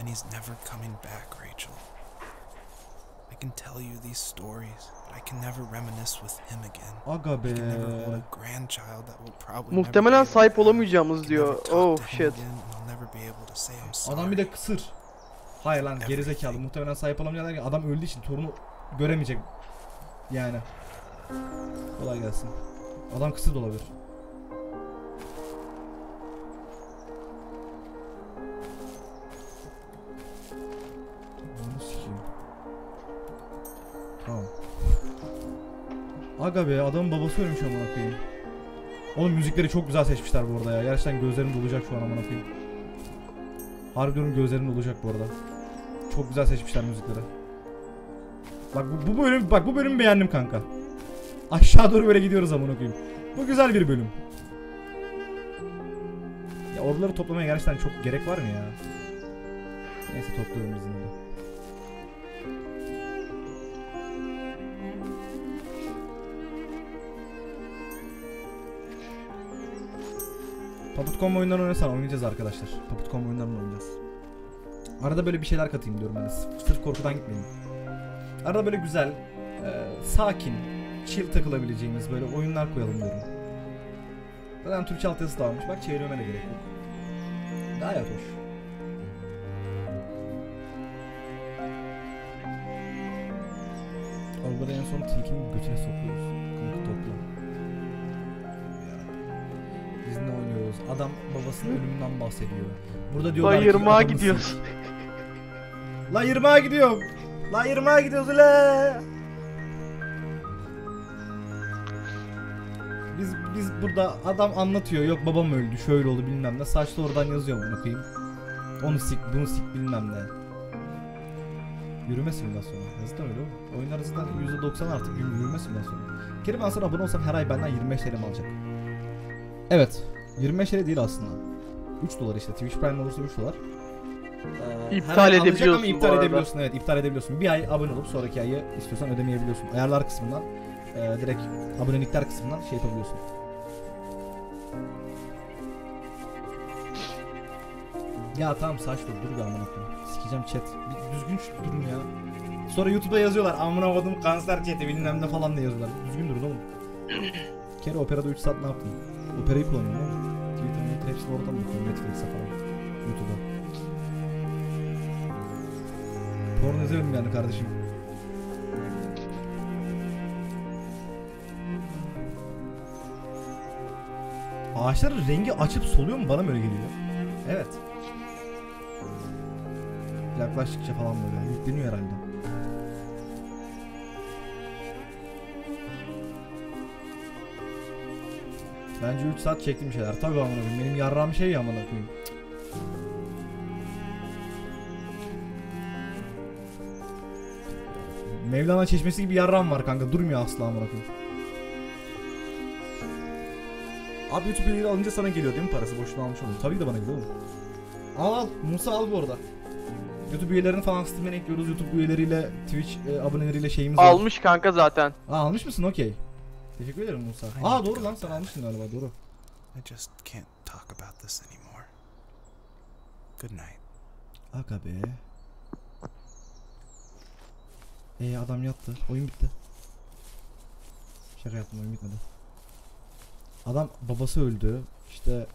and he's never coming back, Rachel. I can tell you these stories, I can never reminisce with him again. Aga be. I can never hold a grandchild that will probably Muhtemelen sahip olamayacağımız diyor. Oh shit. again, and I'll never be able to say I'm sorry. Adam bir de kısır. Hayır lan gerizekalı muhtemelen sahip olamayacak derken adam öldüğü için torunu göremeyecek. Yani. Kolay gelsin. Adam kısır da olabilir. Aga be adamın babası ölmüş amına koyayım. Oğlum müzikleri çok güzel seçmişler bu arada ya. Gerçekten gözlerim dolacak şu an amına koyayım. Harbi gözlerim dolacak bu arada. Çok güzel seçmişler müzikleri. Bak bu, bu bölüm bak bu bölümü beğendim kanka. Aşağı doğru böyle gidiyoruz amına koyayım. Bu güzel bir bölüm. Ya orduları toplamaya gerçekten çok gerek var mı ya? Neyse topluyorum biz yine de. Puppet.com oyunlarını oynarsan oynayacağız arkadaşlar. Puppet.com oyunlarını oynayacağız. Arada böyle bir şeyler katayım diyorum hani sırf, korkudan gitmeyeyim. Arada böyle güzel, e, sakin, chill takılabileceğimiz böyle oyunlar koyalım diyorum. Zaten Türkçe altyazısı da almış. Bak çevirmeme de gerek yok. Gayet hoş. Oraları en son tilkinin götüne sokuyoruz. Kanka topla. Oynuyoruz? Adam babasının ölümünden bahsediyor. Burada diyorlar ki Bayırmağa adamı gidiyoruz. La yırmağa gidiyorum. La yırmağa gidiyoruz la. Biz biz burada adam anlatıyor. Yok babam öldü, şöyle oldu bilmem ne. Saçlı oradan yazıyor bunu koyayım. Onu sik, bunu sik bilmem ne. Yürüme simülasyonu. Zaten öyle oğlum. Oyunlar zaten %90 artık yürü- yürüme simülasyonu. Kerim ben sana abone olsam her ay benden 25 TL mi alacak? Evet. 25 TL değil aslında. 3 dolar işte. Twitch Prime olursa 3 dolar. Ee, İptal edebiliyorsun Ama bu iptal arada. edebiliyorsun evet iptal edebiliyorsun. Bir ay abone olup sonraki ayı istiyorsan ödemeyebiliyorsun. Ayarlar kısmından e, direkt abonelikler kısmından şey yapabiliyorsun. Ya tamam saç dur dur bir amına koyayım. Sikeceğim chat. Bir düzgün şu- durun ya. Sonra YouTube'da yazıyorlar amına koydum kanser chat'i bilmem ne falan da yazıyorlar. Düzgün durun oğlum. Kere operada 3 saat ne yaptın? Operayı kullanıyorum oğlum. Hepsini oradan bakıyorum. Netflix'e falan. YouTube'a. Porno izlemedim yani kardeşim. Ağaçların rengi açıp soluyor mu? Bana mı öyle geliyor? Evet. Yaklaştıkça falan böyle yükleniyor herhalde. Bence 3 saat çektim şeyler. Tabii amına koyayım. Benim yarrağım şey ya amına koyayım. Mevlana çeşmesi gibi yarram var kanka. Durmuyor asla amına koyayım. Abi YouTube üyeleri alınca sana geliyor değil mi parası? Boşuna almış oldum. Tabii ki de bana geliyor oğlum. Al al. Musa al bu arada. YouTube üyelerini falan Steam'e ekliyoruz. YouTube üyeleriyle, Twitch e, aboneleriyle şeyimiz var. Almış kanka zaten. Aa, almış mısın? Okey. Teşekkür ederim Musa. Aa doğru lan sen almışsın galiba doğru. I just can't talk about this anymore. Good night. Aga be. Ee adam yattı. Oyun bitti. Şaka yaptım oyun bitmedi. Adam babası öldü. İşte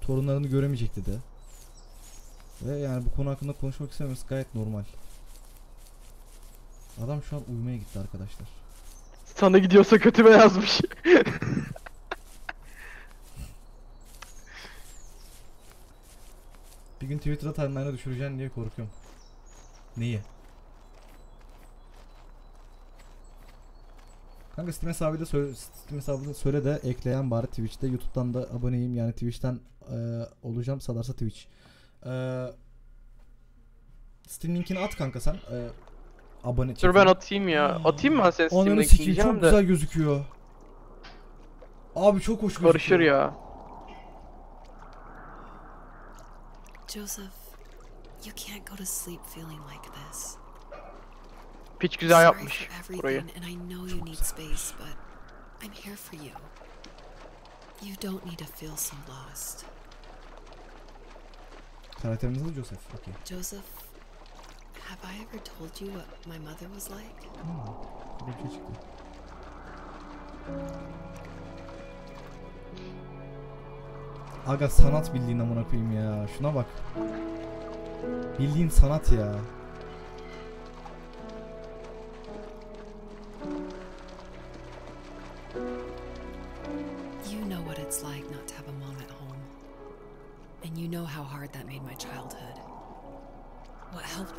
torunlarını göremeyecek dedi. Ve yani bu konu hakkında konuşmak istememesi gayet normal. Adam şu an uyumaya gitti arkadaşlar. Sana gidiyorsa kötüme yazmış. Bir gün Twitter'a timeline'a düşüreceğim diye korkuyorum. Neyi? Kanka Steam hesabıyla söyle, Steam hesabını söyle de ekleyen bari Twitch'te. YouTube'dan da aboneyim yani Twitch'ten eee, olacağım salarsa Twitch. Eee Steam linkini at kanka sen. Eee abone Dur ben atayım ya. Atayım mı ben senin Ananı Steam'deki sikeyim diyeceğim çok de. güzel gözüküyor. Abi çok hoş gözüküyor. Karışır ya. Joseph, you can't go to sleep feeling like this. Piç güzel Sorry yapmış for burayı. everything, and I know you need space, but I'm here for you. You don't need to feel so lost. Karakterimiz adı Joseph. Okey. Joseph, have I ever told you what my mother was like? Hmm. Aga sanat bildiğin amına koyayım ya. Şuna bak. Bildiğin sanat ya.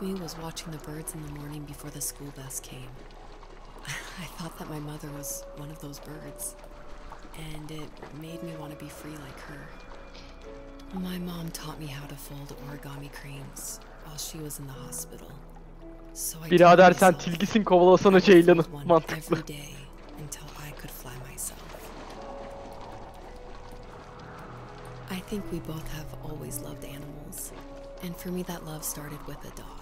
Me was watching the birds in the morning before the school bus came. I thought that my mother was one of those birds, and it made me want to be free like her. My mom taught me how to fold origami cranes while she was in the hospital. So I Birader sen myself tilkisin kovalasana Ceylan'ı. Mantıklı. every day until I could fly myself. I think we both have always loved animals, and for me that love started with a dog.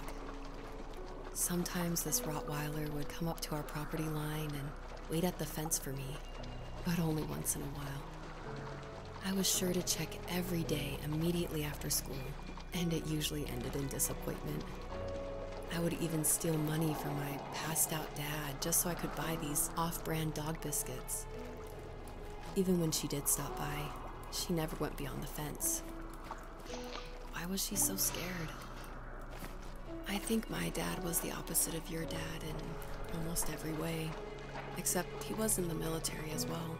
Sometimes this Rottweiler would come up to our property line and wait at the fence for me, but only once in a while. I was sure to check every day immediately after school, And it usually ended in disappointment. I would even steal money from my passed out dad just so I could buy these off brand dog biscuits. Even when she did stop by, she never went beyond the fence. Why was she so scared? I think my dad was the opposite of your dad in almost every way, except he was in the military as well.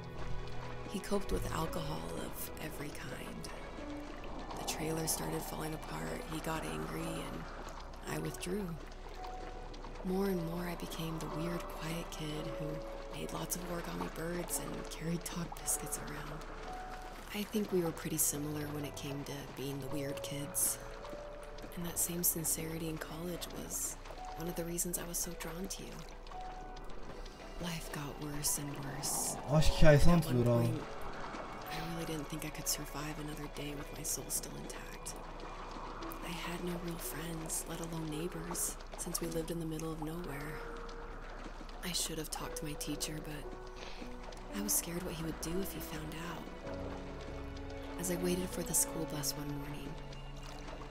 He coped with alcohol of every kind. The trailer started falling apart, he got angry, and I withdrew. More and more, I became the weird, quiet kid who made lots of origami birds and carried dog biscuits around. I think we were pretty similar when it came to being the weird kids. And that same sincerity in college was one of the reasons I was so drawn to you. Life got worse and worse. Aşk hikayesini anlatılıyor abi. I really didn't think I could survive another day with my soul still intact. I had no real friends, let alone neighbors, since we lived in the middle of nowhere. I should have talked to my teacher, but I was scared what he would do if he found out. As I waited for the school bus one morning,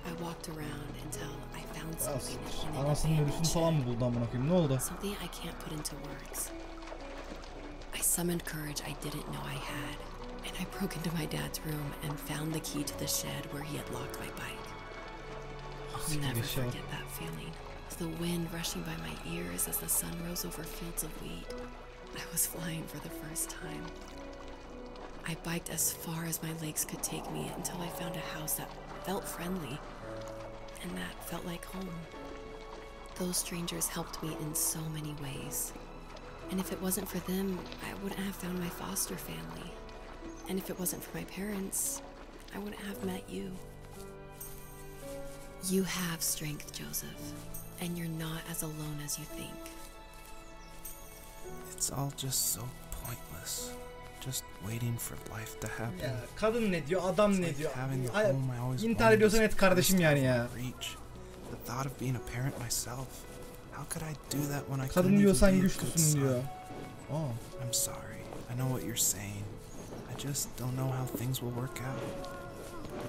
I walked around until I found something an Anasının ölüsünü falan mı buldu amına koyayım? Ne oldu? Something I can't put into words. I summoned courage I didn't know I had, and I broke into my dad's room and found the key to the shed where he had locked my bike. I'll never forget that feeling. The wind rushing by my ears as the sun rose over fields of wheat. I was flying for the first time. I biked as far as my legs could take me until I found a house that felt friendly, and that felt like home. Those strangers helped me in so many ways. And if it wasn't for them, I wouldn't have found my foster family. And if it wasn't for my parents, I wouldn't have met you. You have strength, Joseph, and you're not as alone as you think. It's all just so pointless. Just waiting for life to happen. Ya kadın ne diyor, adam It's ne like diyor? having the Ay- home I always intihar ediyorsan et kardeşim yani ya. Reach. The thought of being a parent myself. How could I do that when I Kadın couldn't diyor even sen be a good güçlüsün son? diyor. Aa. I'm sorry. I know what you're saying. I just don't know how things will work out.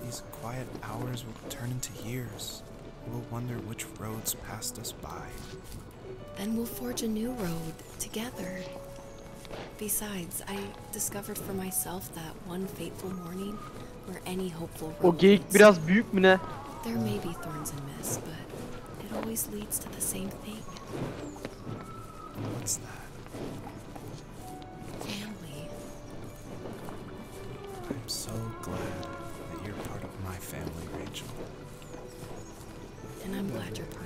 These quiet hours will turn into years. We'll wonder which roads passed us by. Then we'll forge a new road together. Besides, I discovered for myself that one fateful morning where any hopeful road O geyik biraz büyük mü ne? There may be thorns and mist, but it always leads to the same thing What's that? family. I'm so glad that you're part of my family, Rachel. And I'm glad you're part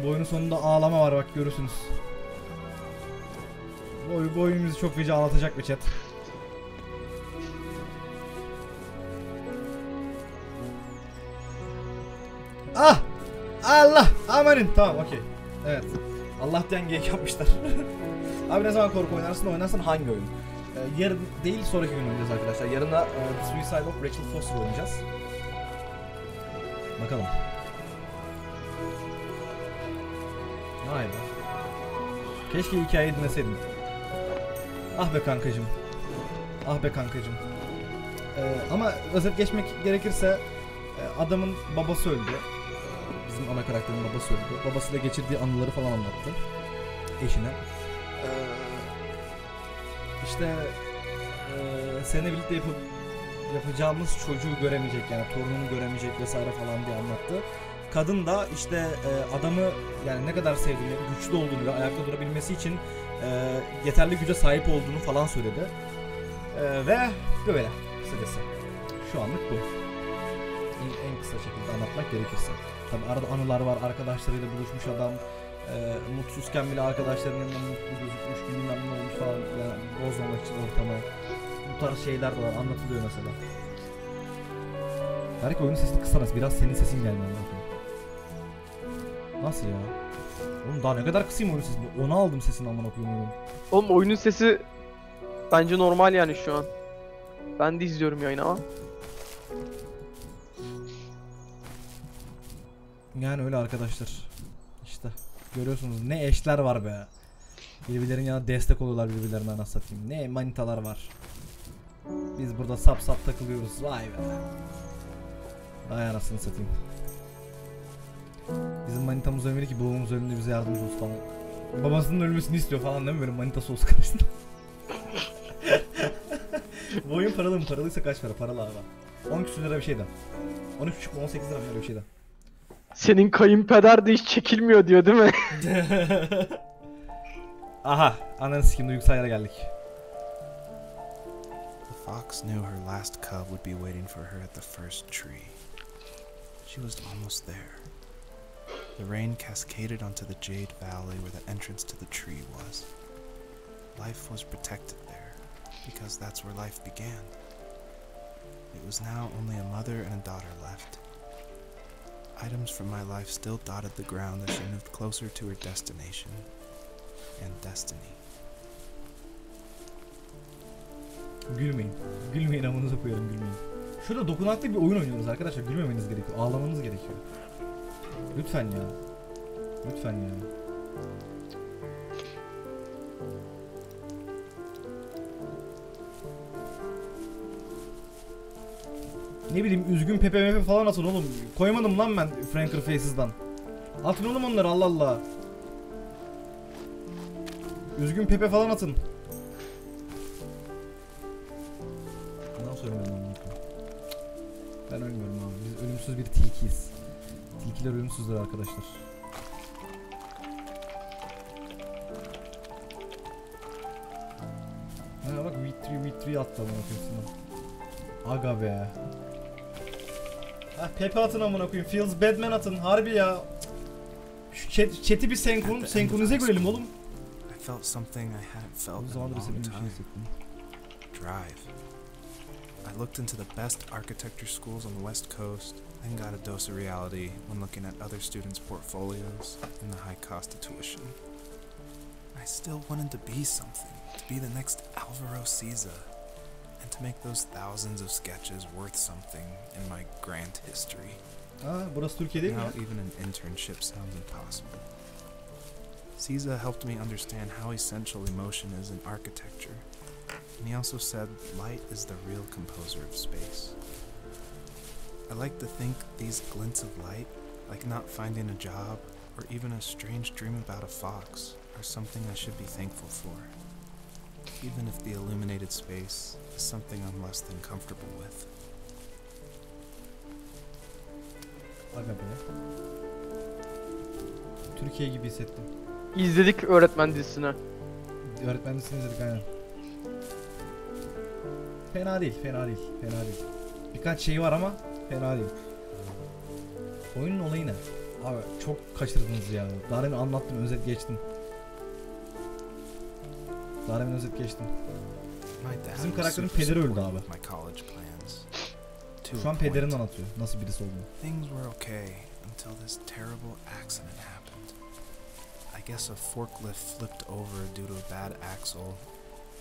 Oğlum bu oyunun sonunda ağlama var bak görürsünüz. Bu, oyun- bu oyun çok feci ağlatacak bir chat. Ah! Allah! Amanın. Tamam okey. Evet. Allah diyen geyik yapmışlar. Abi ne zaman korku oynarsın oynarsın hangi oyun? Ee, yarın değil sonraki gün oynayacağız arkadaşlar. Yarın da e, Suicide of Rachel Foster oynayacağız. Bakalım. Vay be. Keşke hikayeyi dinleseydim. Ah be kankacım. Ah be kankacım. Ee, ama özet geçmek gerekirse e, adamın babası öldü. Bizim ana karakterin babası öldü. Babasıyla geçirdiği anıları falan anlattı. Eşine. Ee, işte e, seninle birlikte yapıp yapacağımız çocuğu göremeyecek yani torununu göremeyecek vesaire falan diye anlattı. Kadın da işte e, adamı yani ne kadar sevdiğini, güçlü olduğunu ve ayakta durabilmesi için e, yeterli güce sahip olduğunu falan söyledi. E, ve böyle kısacası. Şu anlık bu. En, en kısa şekilde anlatmak gerekirse. Tabi arada anılar var, arkadaşlarıyla buluşmuş adam. E, mutsuzken bile arkadaşlarının yanında mutlu gözükmüş, bilmem ne olmuş falan. Yani bozmamak için ortamı. Bu tarz şeyler de var, anlatılıyor mesela. Belki oyunun sesini kısarız. Biraz senin sesin gelmiyor. Nasıl ya? Oğlum daha ne kadar kısayım oyun sesini? Onu aldım sesini amına koyayım oyunun. Oğlum oyunun sesi bence normal yani şu an. Ben de izliyorum yayını ama. Yani öyle arkadaşlar. İşte. Görüyorsunuz ne eşler var be. Birbirlerinin yanına destek oluyorlar birbirlerine anasını satayım. Ne manitalar var. Biz burada sap sap takılıyoruz. Vay be. Vay anasını satayım. Bizim manitamız ölmedi ki babamız ölümde bize yardımcı olsun falan. Babasının ölmesini istiyor falan değil mi böyle manitası olsun karşısında. Bu oyun paralı mı? Paralıysa kaç para? Paralı abi. 10 küsür lira bir şeyden. 13,5 18 lira mı öyle bir şeyden. Senin kayınpeder de hiç çekilmiyor diyor değil mi? Aha, ananı sikim duygusal yere geldik. The fox knew her last cub would be waiting for her at the first tree. She was almost there. The rain cascaded onto the Jade Valley where the entrance to the tree was. Life was protected there, because that's where life began. It was now only a mother and a daughter left. Items from my life still dotted the ground as she moved closer to her destination and destiny. Gülmeyin. Gülmeyin amınıza koyarım gülmeyin. Şurada dokunaklı bir oyun oynuyoruz arkadaşlar. Gülmemeniz gerekiyor. Ağlamanız gerekiyor. Lütfen ya. Lütfen ya. Ne bileyim üzgün Pepe falan atın oğlum. Koymadım lan ben Franker Faces'dan. Atın oğlum onları Allah Allah. Üzgün Pepe falan atın. Tilkiler ölümsüzdür arkadaşlar. Ha bak V3 V3 attı amına koyayım. Aga be. Ha Pepe atın amına koyayım. Feels Badman atın. Harbi ya. Şu chat, chat'i bir senkron, senkronize görelim oğlum. I felt something I hadn't felt in a long time. Drive. I looked into the best architecture schools on the West Coast, then got a dose of reality when looking at other students' portfolios and the high cost of tuition. I still wanted to be something, to be the next Alvaro Siza, and to make those thousands of sketches worth something in my grand history. Ha burası Türkiye değil mi? Now even an internship sounds impossible. Caesar helped me understand how essential emotion is in architecture, and he also said light is the real composer of space. I like to think these glints of light, like not finding a job or even a strange dream about a fox, are something I should be thankful for, even if the illuminated space is something I'm less than comfortable with. Aga be. Türkiye gibi hissettim. İzledik öğretmen dizisini. Öğretmenlisiniz dedik aynen. Fena değil, fena değil, fena değil. Birkaç şey var ama fena değil. Oyunun olayı ne? Abi çok kaçırdınız ya. Daha demin anlattım, özet geçtim. Daha demin özet geçtim. Bizim karakterin pederi öldü abi. Şu an point. pederin anlatıyor nasıl birisi olduğunu. Things were okay until this terrible accident happened. I guess a forklift flipped over due to a bad axle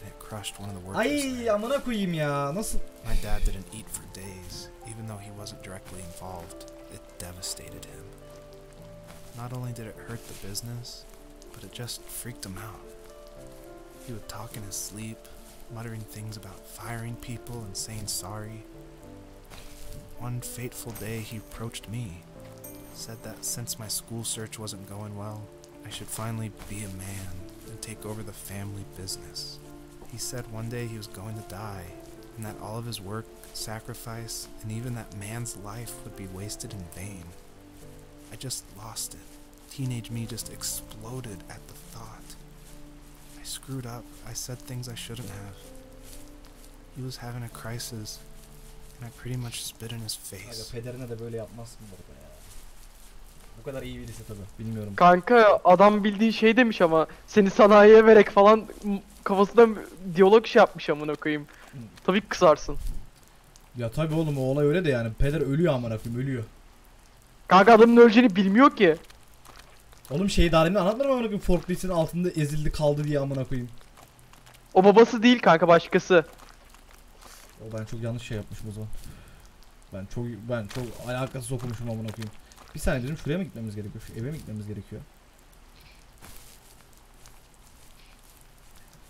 and it crushed one of the workers. Ay there. amına koyayım ya. Nasıl? My dad didn't eat for days, even though he wasn't directly involved. It devastated him. Not only did it hurt the business, but it just freaked him out. He would talk in his sleep, muttering things about firing people and saying sorry. One fateful day, he approached me, said that since my school search wasn't going well, I should finally be a man and take over the family business. He said one day he was going to die, and that all of his work, sacrifice, and even that man's life would be wasted in vain. I just lost it. Teenage me just exploded at the thought. I screwed up. I said things I shouldn't have. He was having a crisis, and I pretty much spit in his face. pederine kadar iyi birisi tabi. Bilmiyorum. Kanka adam bildiğin şey demiş ama seni sanayiye verek falan kafasında diyalog şey yapmış amına koyayım. Tabii kısarsın. Ya tabi oğlum o olay öyle de yani. Peder ölüyor amına koyayım ölüyor. Kanka adamın öleceğini bilmiyor ki. Oğlum şeyi daha demin anlatmadım amına koyayım. Forkliftin altında ezildi kaldı diye amına koyayım. O babası değil kanka başkası. O ben çok yanlış şey yapmışım o zaman. Ben çok ben çok alakasız okumuşum amına koyayım. Bir saniye dedim şuraya mı gitmemiz gerekiyor? Şu eve mi gitmemiz gerekiyor?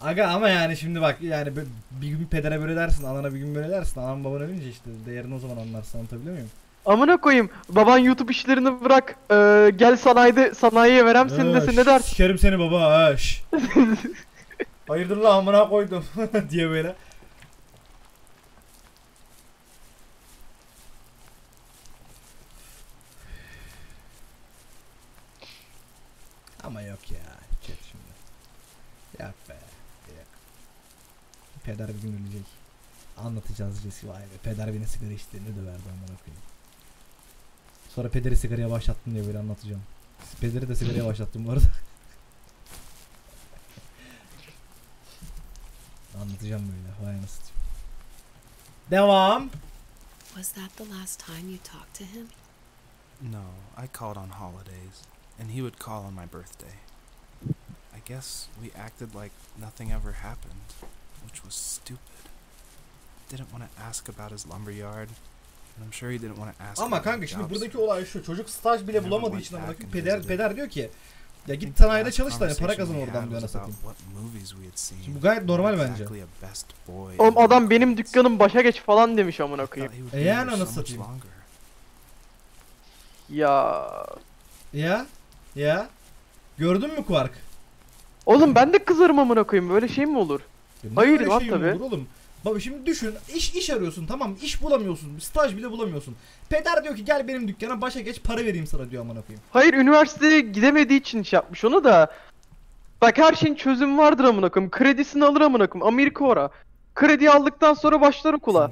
Aga ama yani şimdi bak yani bir gün pedere böyle dersin, anana bir gün böyle dersin. Anan baban ölünce işte değerini o zaman anlarsın anlatabiliyor muyum? Amına koyayım. Baban YouTube işlerini bırak. Ee, gel sanayide sanayiye verem seni desin ne dersin? Sikerim seni baba ha. Hayırdır lan amına koydum diye böyle. Ama yok ya. Chat şimdi. Yok be. Yok. Peder bir gün ölecek. Anlatacağız Jesse vay be. Peder beni sigara içti. Ne döverdi amına koyayım. Sonra pederi sigaraya başlattım diye böyle anlatacağım. Pederi de sigaraya başlattım bu arada. Anlatacağım böyle. Vay satayım. Devam. Was that the last time you talked to him? No, I called on holidays, and he would call on my birthday. I guess we acted like nothing ever happened, which was stupid. Didn't want to ask about his lumberyard, and I'm sure he didn't want to ask Ama kanka şimdi buradaki olay şu. Çocuk staj bile bulamadığı için amına peder peder diyor ki ya git sanayide çalış da para kazan oradan diyor satayım. Şimdi bu gayet normal bence. Oğlum adam benim dükkanım başa geç falan demiş amına koyayım. E yani anasını satayım. Ya. Ya ya gördün mü Quark? Oğlum ben de kızarım amına koyayım. Böyle şey mi olur? Ya Hayır lan şey tabii. olur oğlum. Baba şimdi düşün iş iş arıyorsun tamam iş bulamıyorsun staj bile bulamıyorsun. Peder diyor ki gel benim dükkana başa geç para vereyim sana diyor amına koyayım. Hayır üniversiteye gidemediği için şey yapmış onu da. Bak her şeyin çözümü vardır amına koyayım. Kredisini alır amına koyayım. Amerika ora. Kredi aldıktan sonra başlar okula.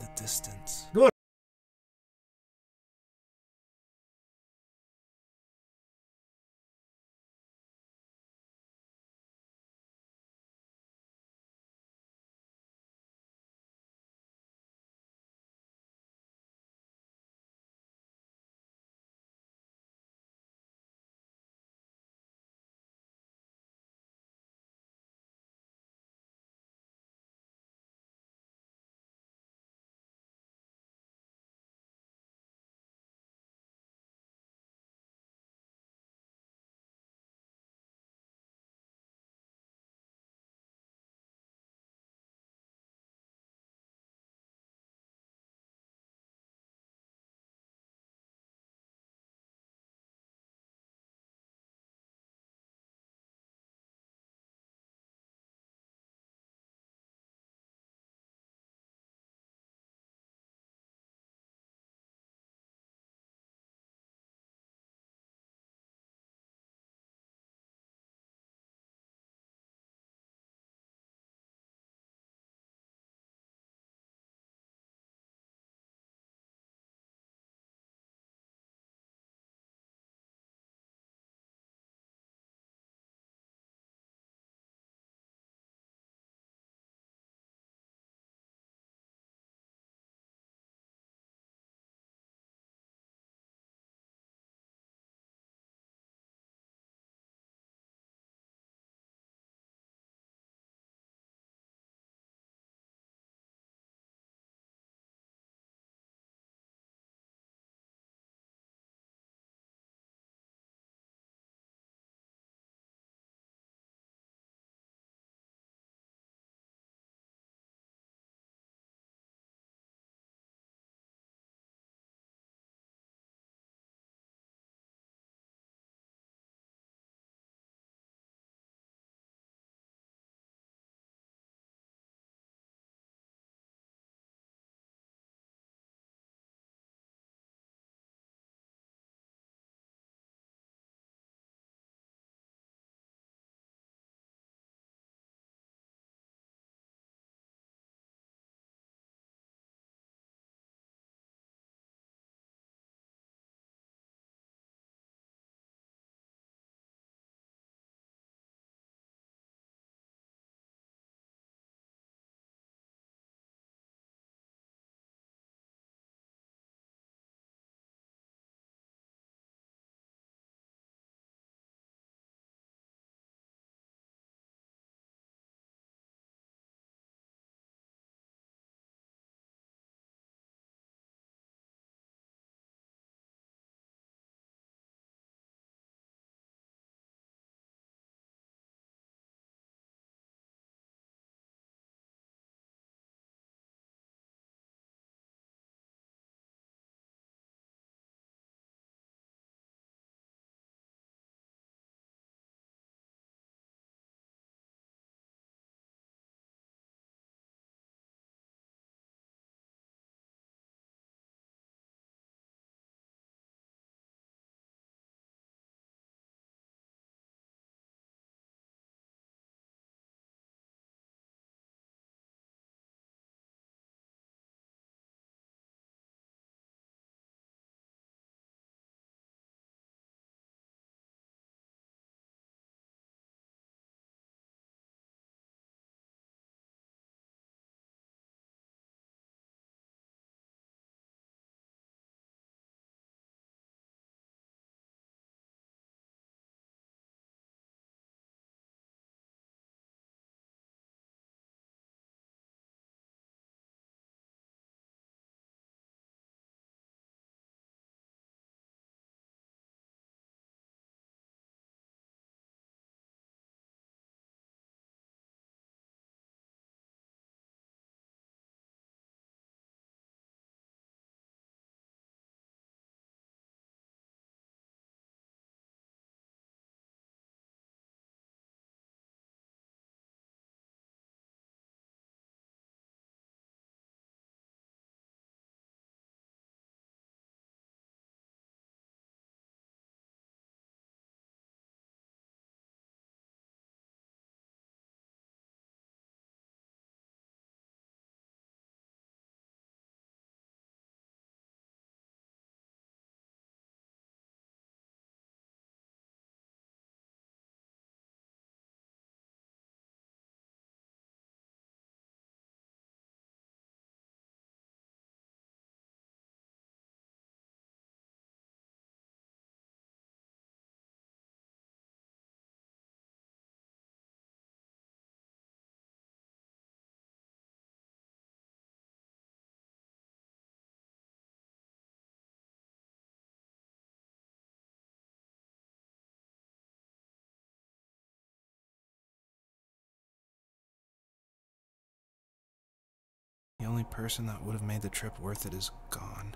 Only person that would have made the trip worth it is gone.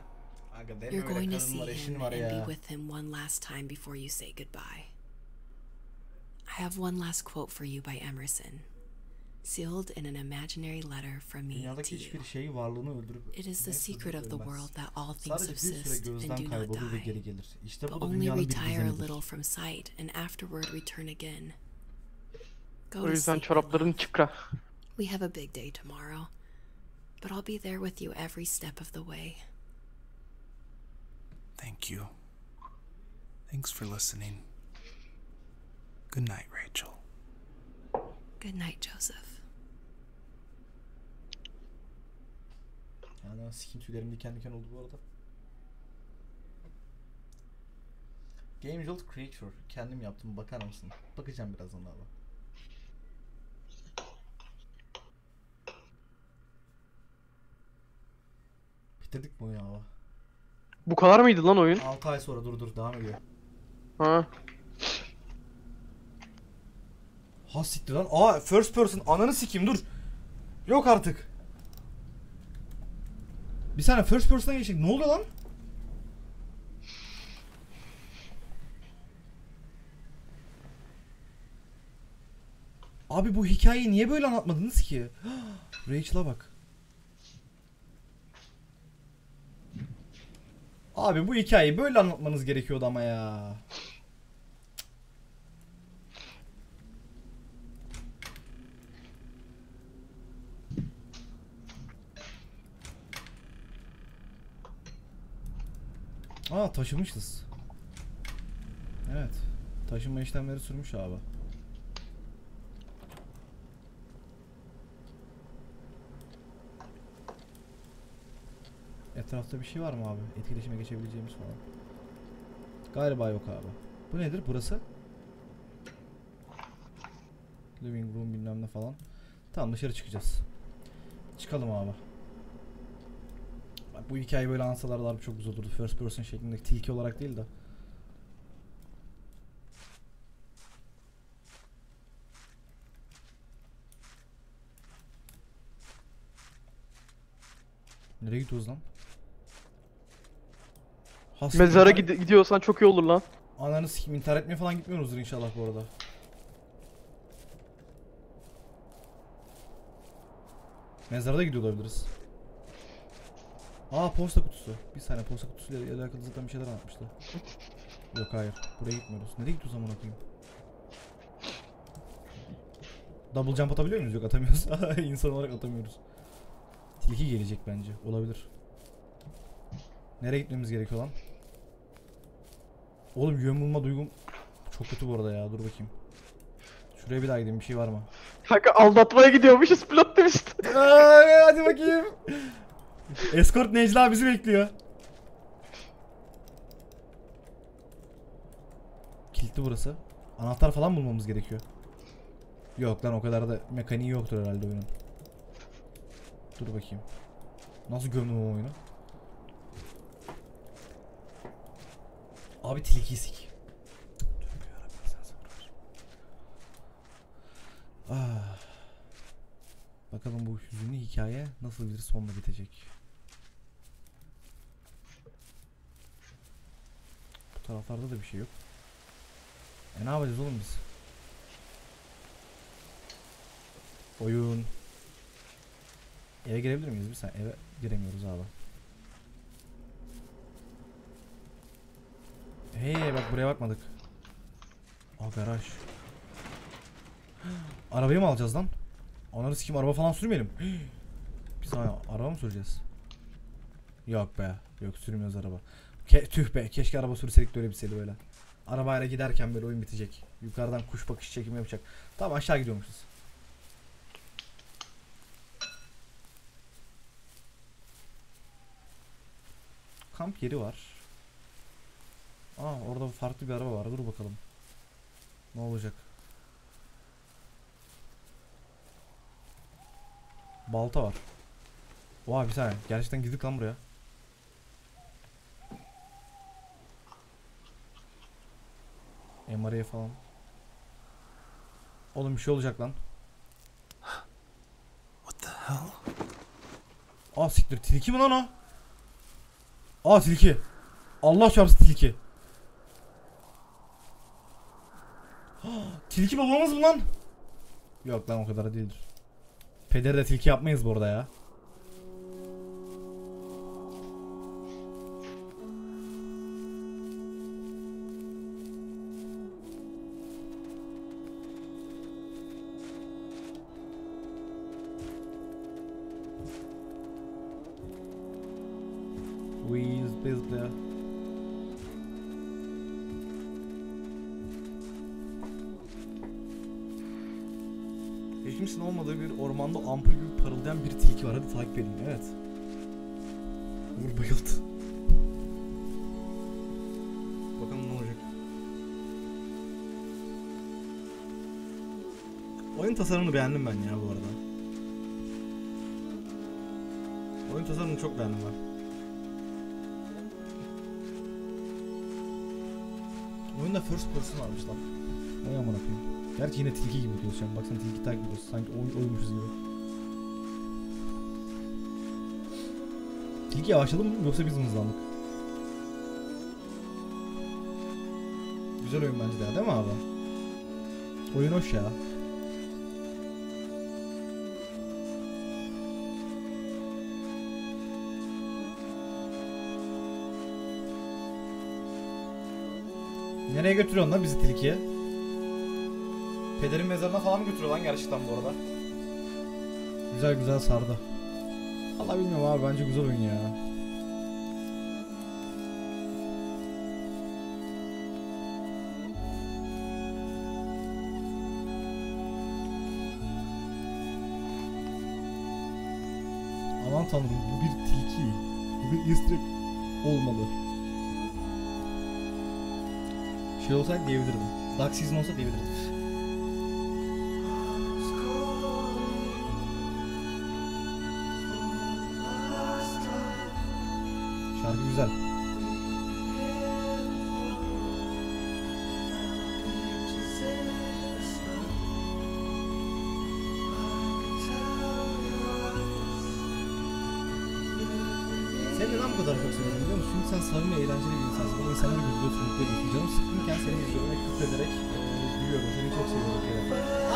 You're going to see him and be with him one last time before you say goodbye. I have one last quote for you by Emerson, sealed in an imaginary letter from me to you. hiçbir şey varlığını öldürüp It is the secret of the world that all things Sadece subsist and do not die. geri gelir. İşte But only retire a little from sight and afterward return again. Go O to sleep, my çorapların love. çıkra. We have a big day tomorrow, but I'll be there with you every step of the way. Thank you. Thanks for listening. Good night, Rachel. Good night, Joseph. Yani sikim tüylerim diken diken oldu bu arada. Game Jolt Creature. Kendim yaptım. Bakar mısın? Bakacağım birazdan abi. Bitirdik mi oyunu abi? Bu kadar mıydı lan oyun? 6 ay sonra dur dur devam ediyor. Ha. Ha siktir lan. Aa first person ananı sikeyim dur. Yok artık. Bir saniye first person'a geçecek. Ne oluyor lan? Abi bu hikayeyi niye böyle anlatmadınız ki? Rachel'a bak. Abi bu hikayeyi böyle anlatmanız gerekiyordu ama ya. Aa taşımışız. Evet. Taşınma işlemleri sürmüş abi. Etrafta bir şey var mı abi? Etkileşime geçebileceğimiz falan. Galiba yok abi. Bu nedir burası? Living room bilmem ne falan. Tamam dışarı çıkacağız. Çıkalım abi. Bu hikayeyi böyle anlatsalardı harbi çok güzel olurdu. First person şeklinde tilki olarak değil de. Nereye gidiyoruz lan? Hasta Mezara intihar- gid- gidiyorsan çok iyi olur lan. Ananı sikim intihar etmeye falan gitmiyoruzdur inşallah bu arada. Mezara da gidiyor olabiliriz. Aa posta kutusu. Bir saniye posta kutusuyla alakalı zaten bir şeyler anlatmıştı. Yok hayır. Buraya gitmiyoruz. Nereye gidiyoruz amına koyayım? Double jump atabiliyor muyuz? Yok atamıyoruz. İnsan olarak atamıyoruz. Tilki gelecek bence. Olabilir. Nereye gitmemiz gerekiyor lan? Oğlum yön bulma duygum çok kötü bu arada ya. Dur bakayım. Şuraya bir daha gideyim. Bir şey var mı? Kanka aldatmaya gidiyormuşuz plot twist. Ay, hadi bakayım. Escort Necla bizi bekliyor. Kilitli burası. Anahtar falan bulmamız gerekiyor. Yok lan o kadar da mekaniği yoktur herhalde oyunun. Dur bakayım. Nasıl gömdüm o oyunu? Abi tilkiyi sik. Ah. Bakalım bu hüzünlü hikaye nasıl bir sonla bitecek. Bu taraflarda da bir şey yok. E ne yapacağız oğlum biz? Oyun. Eve girebilir miyiz bir saniye? Eve giremiyoruz abi. Hey bak buraya bakmadık. Aa garaj. Arabayı mı alacağız lan? Ananı sikim araba falan sürmeyelim. Bir saniye araba mı süreceğiz? Yok be. Yok sürmüyoruz araba. Ke tüh be. Keşke araba sürseydik de öyle bitseydi böyle. Arabayla giderken böyle oyun bitecek. Yukarıdan kuş bakış çekimi yapacak. Tamam aşağı gidiyormuşuz. Kamp yeri var. Aa orada farklı bir araba var. Dur bakalım. Ne olacak? Balta var. Oha bir saniye. Gerçekten girdik lan buraya. MR'ye falan. Oğlum bir şey olacak lan. What the hell? Aa siktir tilki mi lan o? Aa tilki. Allah çarpsın tilki. Tilki babamız mı lan? Yok lan o kadar da değildir. Pederi de tilki yapmayız bu arada ya. Tilki yavaşladı mı yoksa biz hızlandık? Güzel oyun bence de değil mi abi? Oyun hoş ya. Nereye götürüyorsun lan bizi tilkiye? Pederin mezarına falan mı götürüyor lan gerçekten bu arada? Güzel güzel sardı. Allah bilmiyorum abi bence güzel oyun ya. Aman tanrım bu bir tilki. Bu bir easter olmalı. Şey olsaydı diyebilirdim. Dark Season olsa diyebilirdim.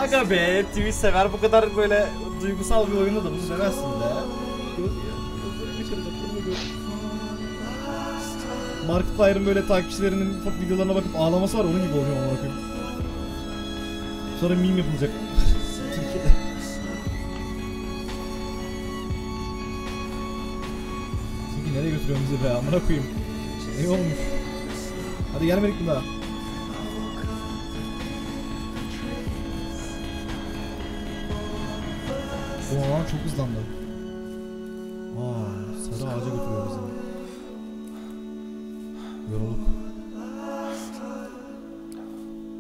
Aga be, Twitch sever bu kadar böyle duygusal bir oyunda da bunu demezsin be. Markiplier'ın böyle takipçilerinin videolarına bakıp ağlaması var onun gibi oluyor amına koyayım. Sonra meme yapılacak. Türkiye'de. Çünkü nereye götürüyorsun bizi be amına koyayım. Ne olmuş? Hadi gelmedik mi daha? Çok hızlandı. Vay, sarı ağaca götürüyor bizi. Yorulduk.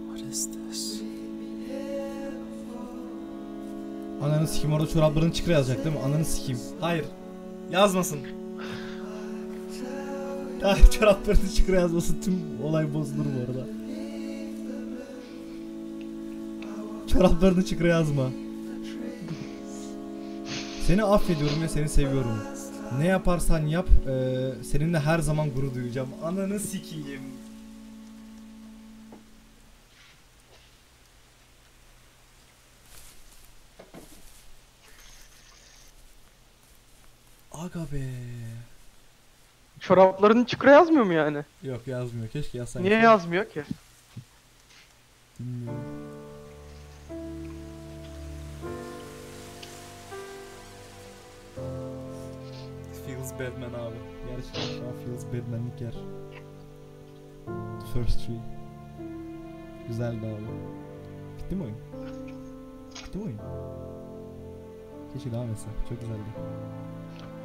What is this? Ananı sikim orada çorapların çıkır yazacak değil mi? Ananı sikim. Hayır. Yazmasın. Hayır çorapların çıkır yazmasın tüm olay bozulur bu arada. Çoraplarını çıkır yazma. Seni affediyorum ve seni seviyorum. Ne yaparsan yap, eee, seninle her zaman gurur duyacağım. Ananı sikeyim. Aga be. Çoraplarını çıkra yazmıyor mu yani? Yok yazmıyor. Keşke yazsaydı. Niye yazmıyor ki? Bilmiyorum. Batman abi. Gerçekten şu an Feels Batman'lik yer. First Tree. Güzeldi abi. Bitti mi oyun? Bitti mi oyun? Keşke devam etse. Çok güzeldi.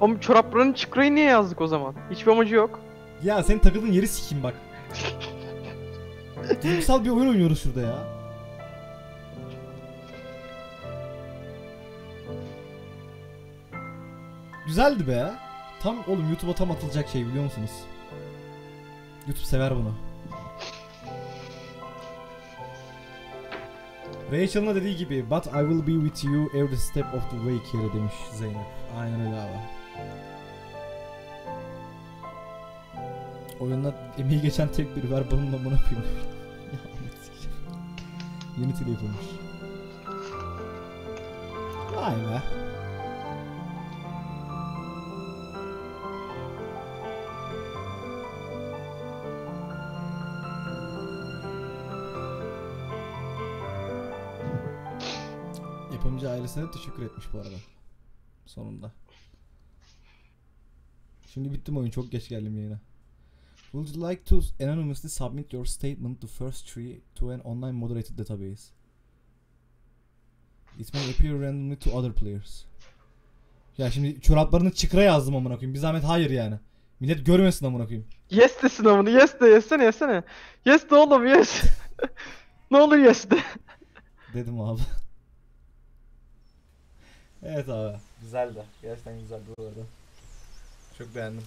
Oğlum çoraplarını çıkrayı niye yazdık o zaman? Hiçbir amacı yok. Ya senin takıldığın yeri sikeyim bak. Duygusal bir oyun oynuyoruz şurada ya. Güzeldi be. Tam oğlum YouTube'a tam atılacak şey biliyor musunuz? YouTube sever bunu. Rachel'ın dediği gibi But I will be with you every step of the way Kiri demiş Zeynep. Aynen öyle abi. Oyunda emeği geçen tek biri ver bununla buna koyayım. İle yapılmış. Vay be. Ailesine teşekkür etmiş bu arada. Sonunda. Şimdi bitti mi oyun? Çok geç geldim yayına. Would you like to anonymously submit your statement to first tree to an online moderated database? It may appear randomly to other players. Ya şimdi çoraplarını çıkra yazdım amına koyayım. Bir zahmet hayır yani. Millet görmesin amına koyayım. Yes de sınavını yes de yesene yesene. Yes de oğlum yes. ne olur yes de. Dedim abi. Evet abi. Güzeldi. Gerçekten güzeldi bu arada. Çok beğendim.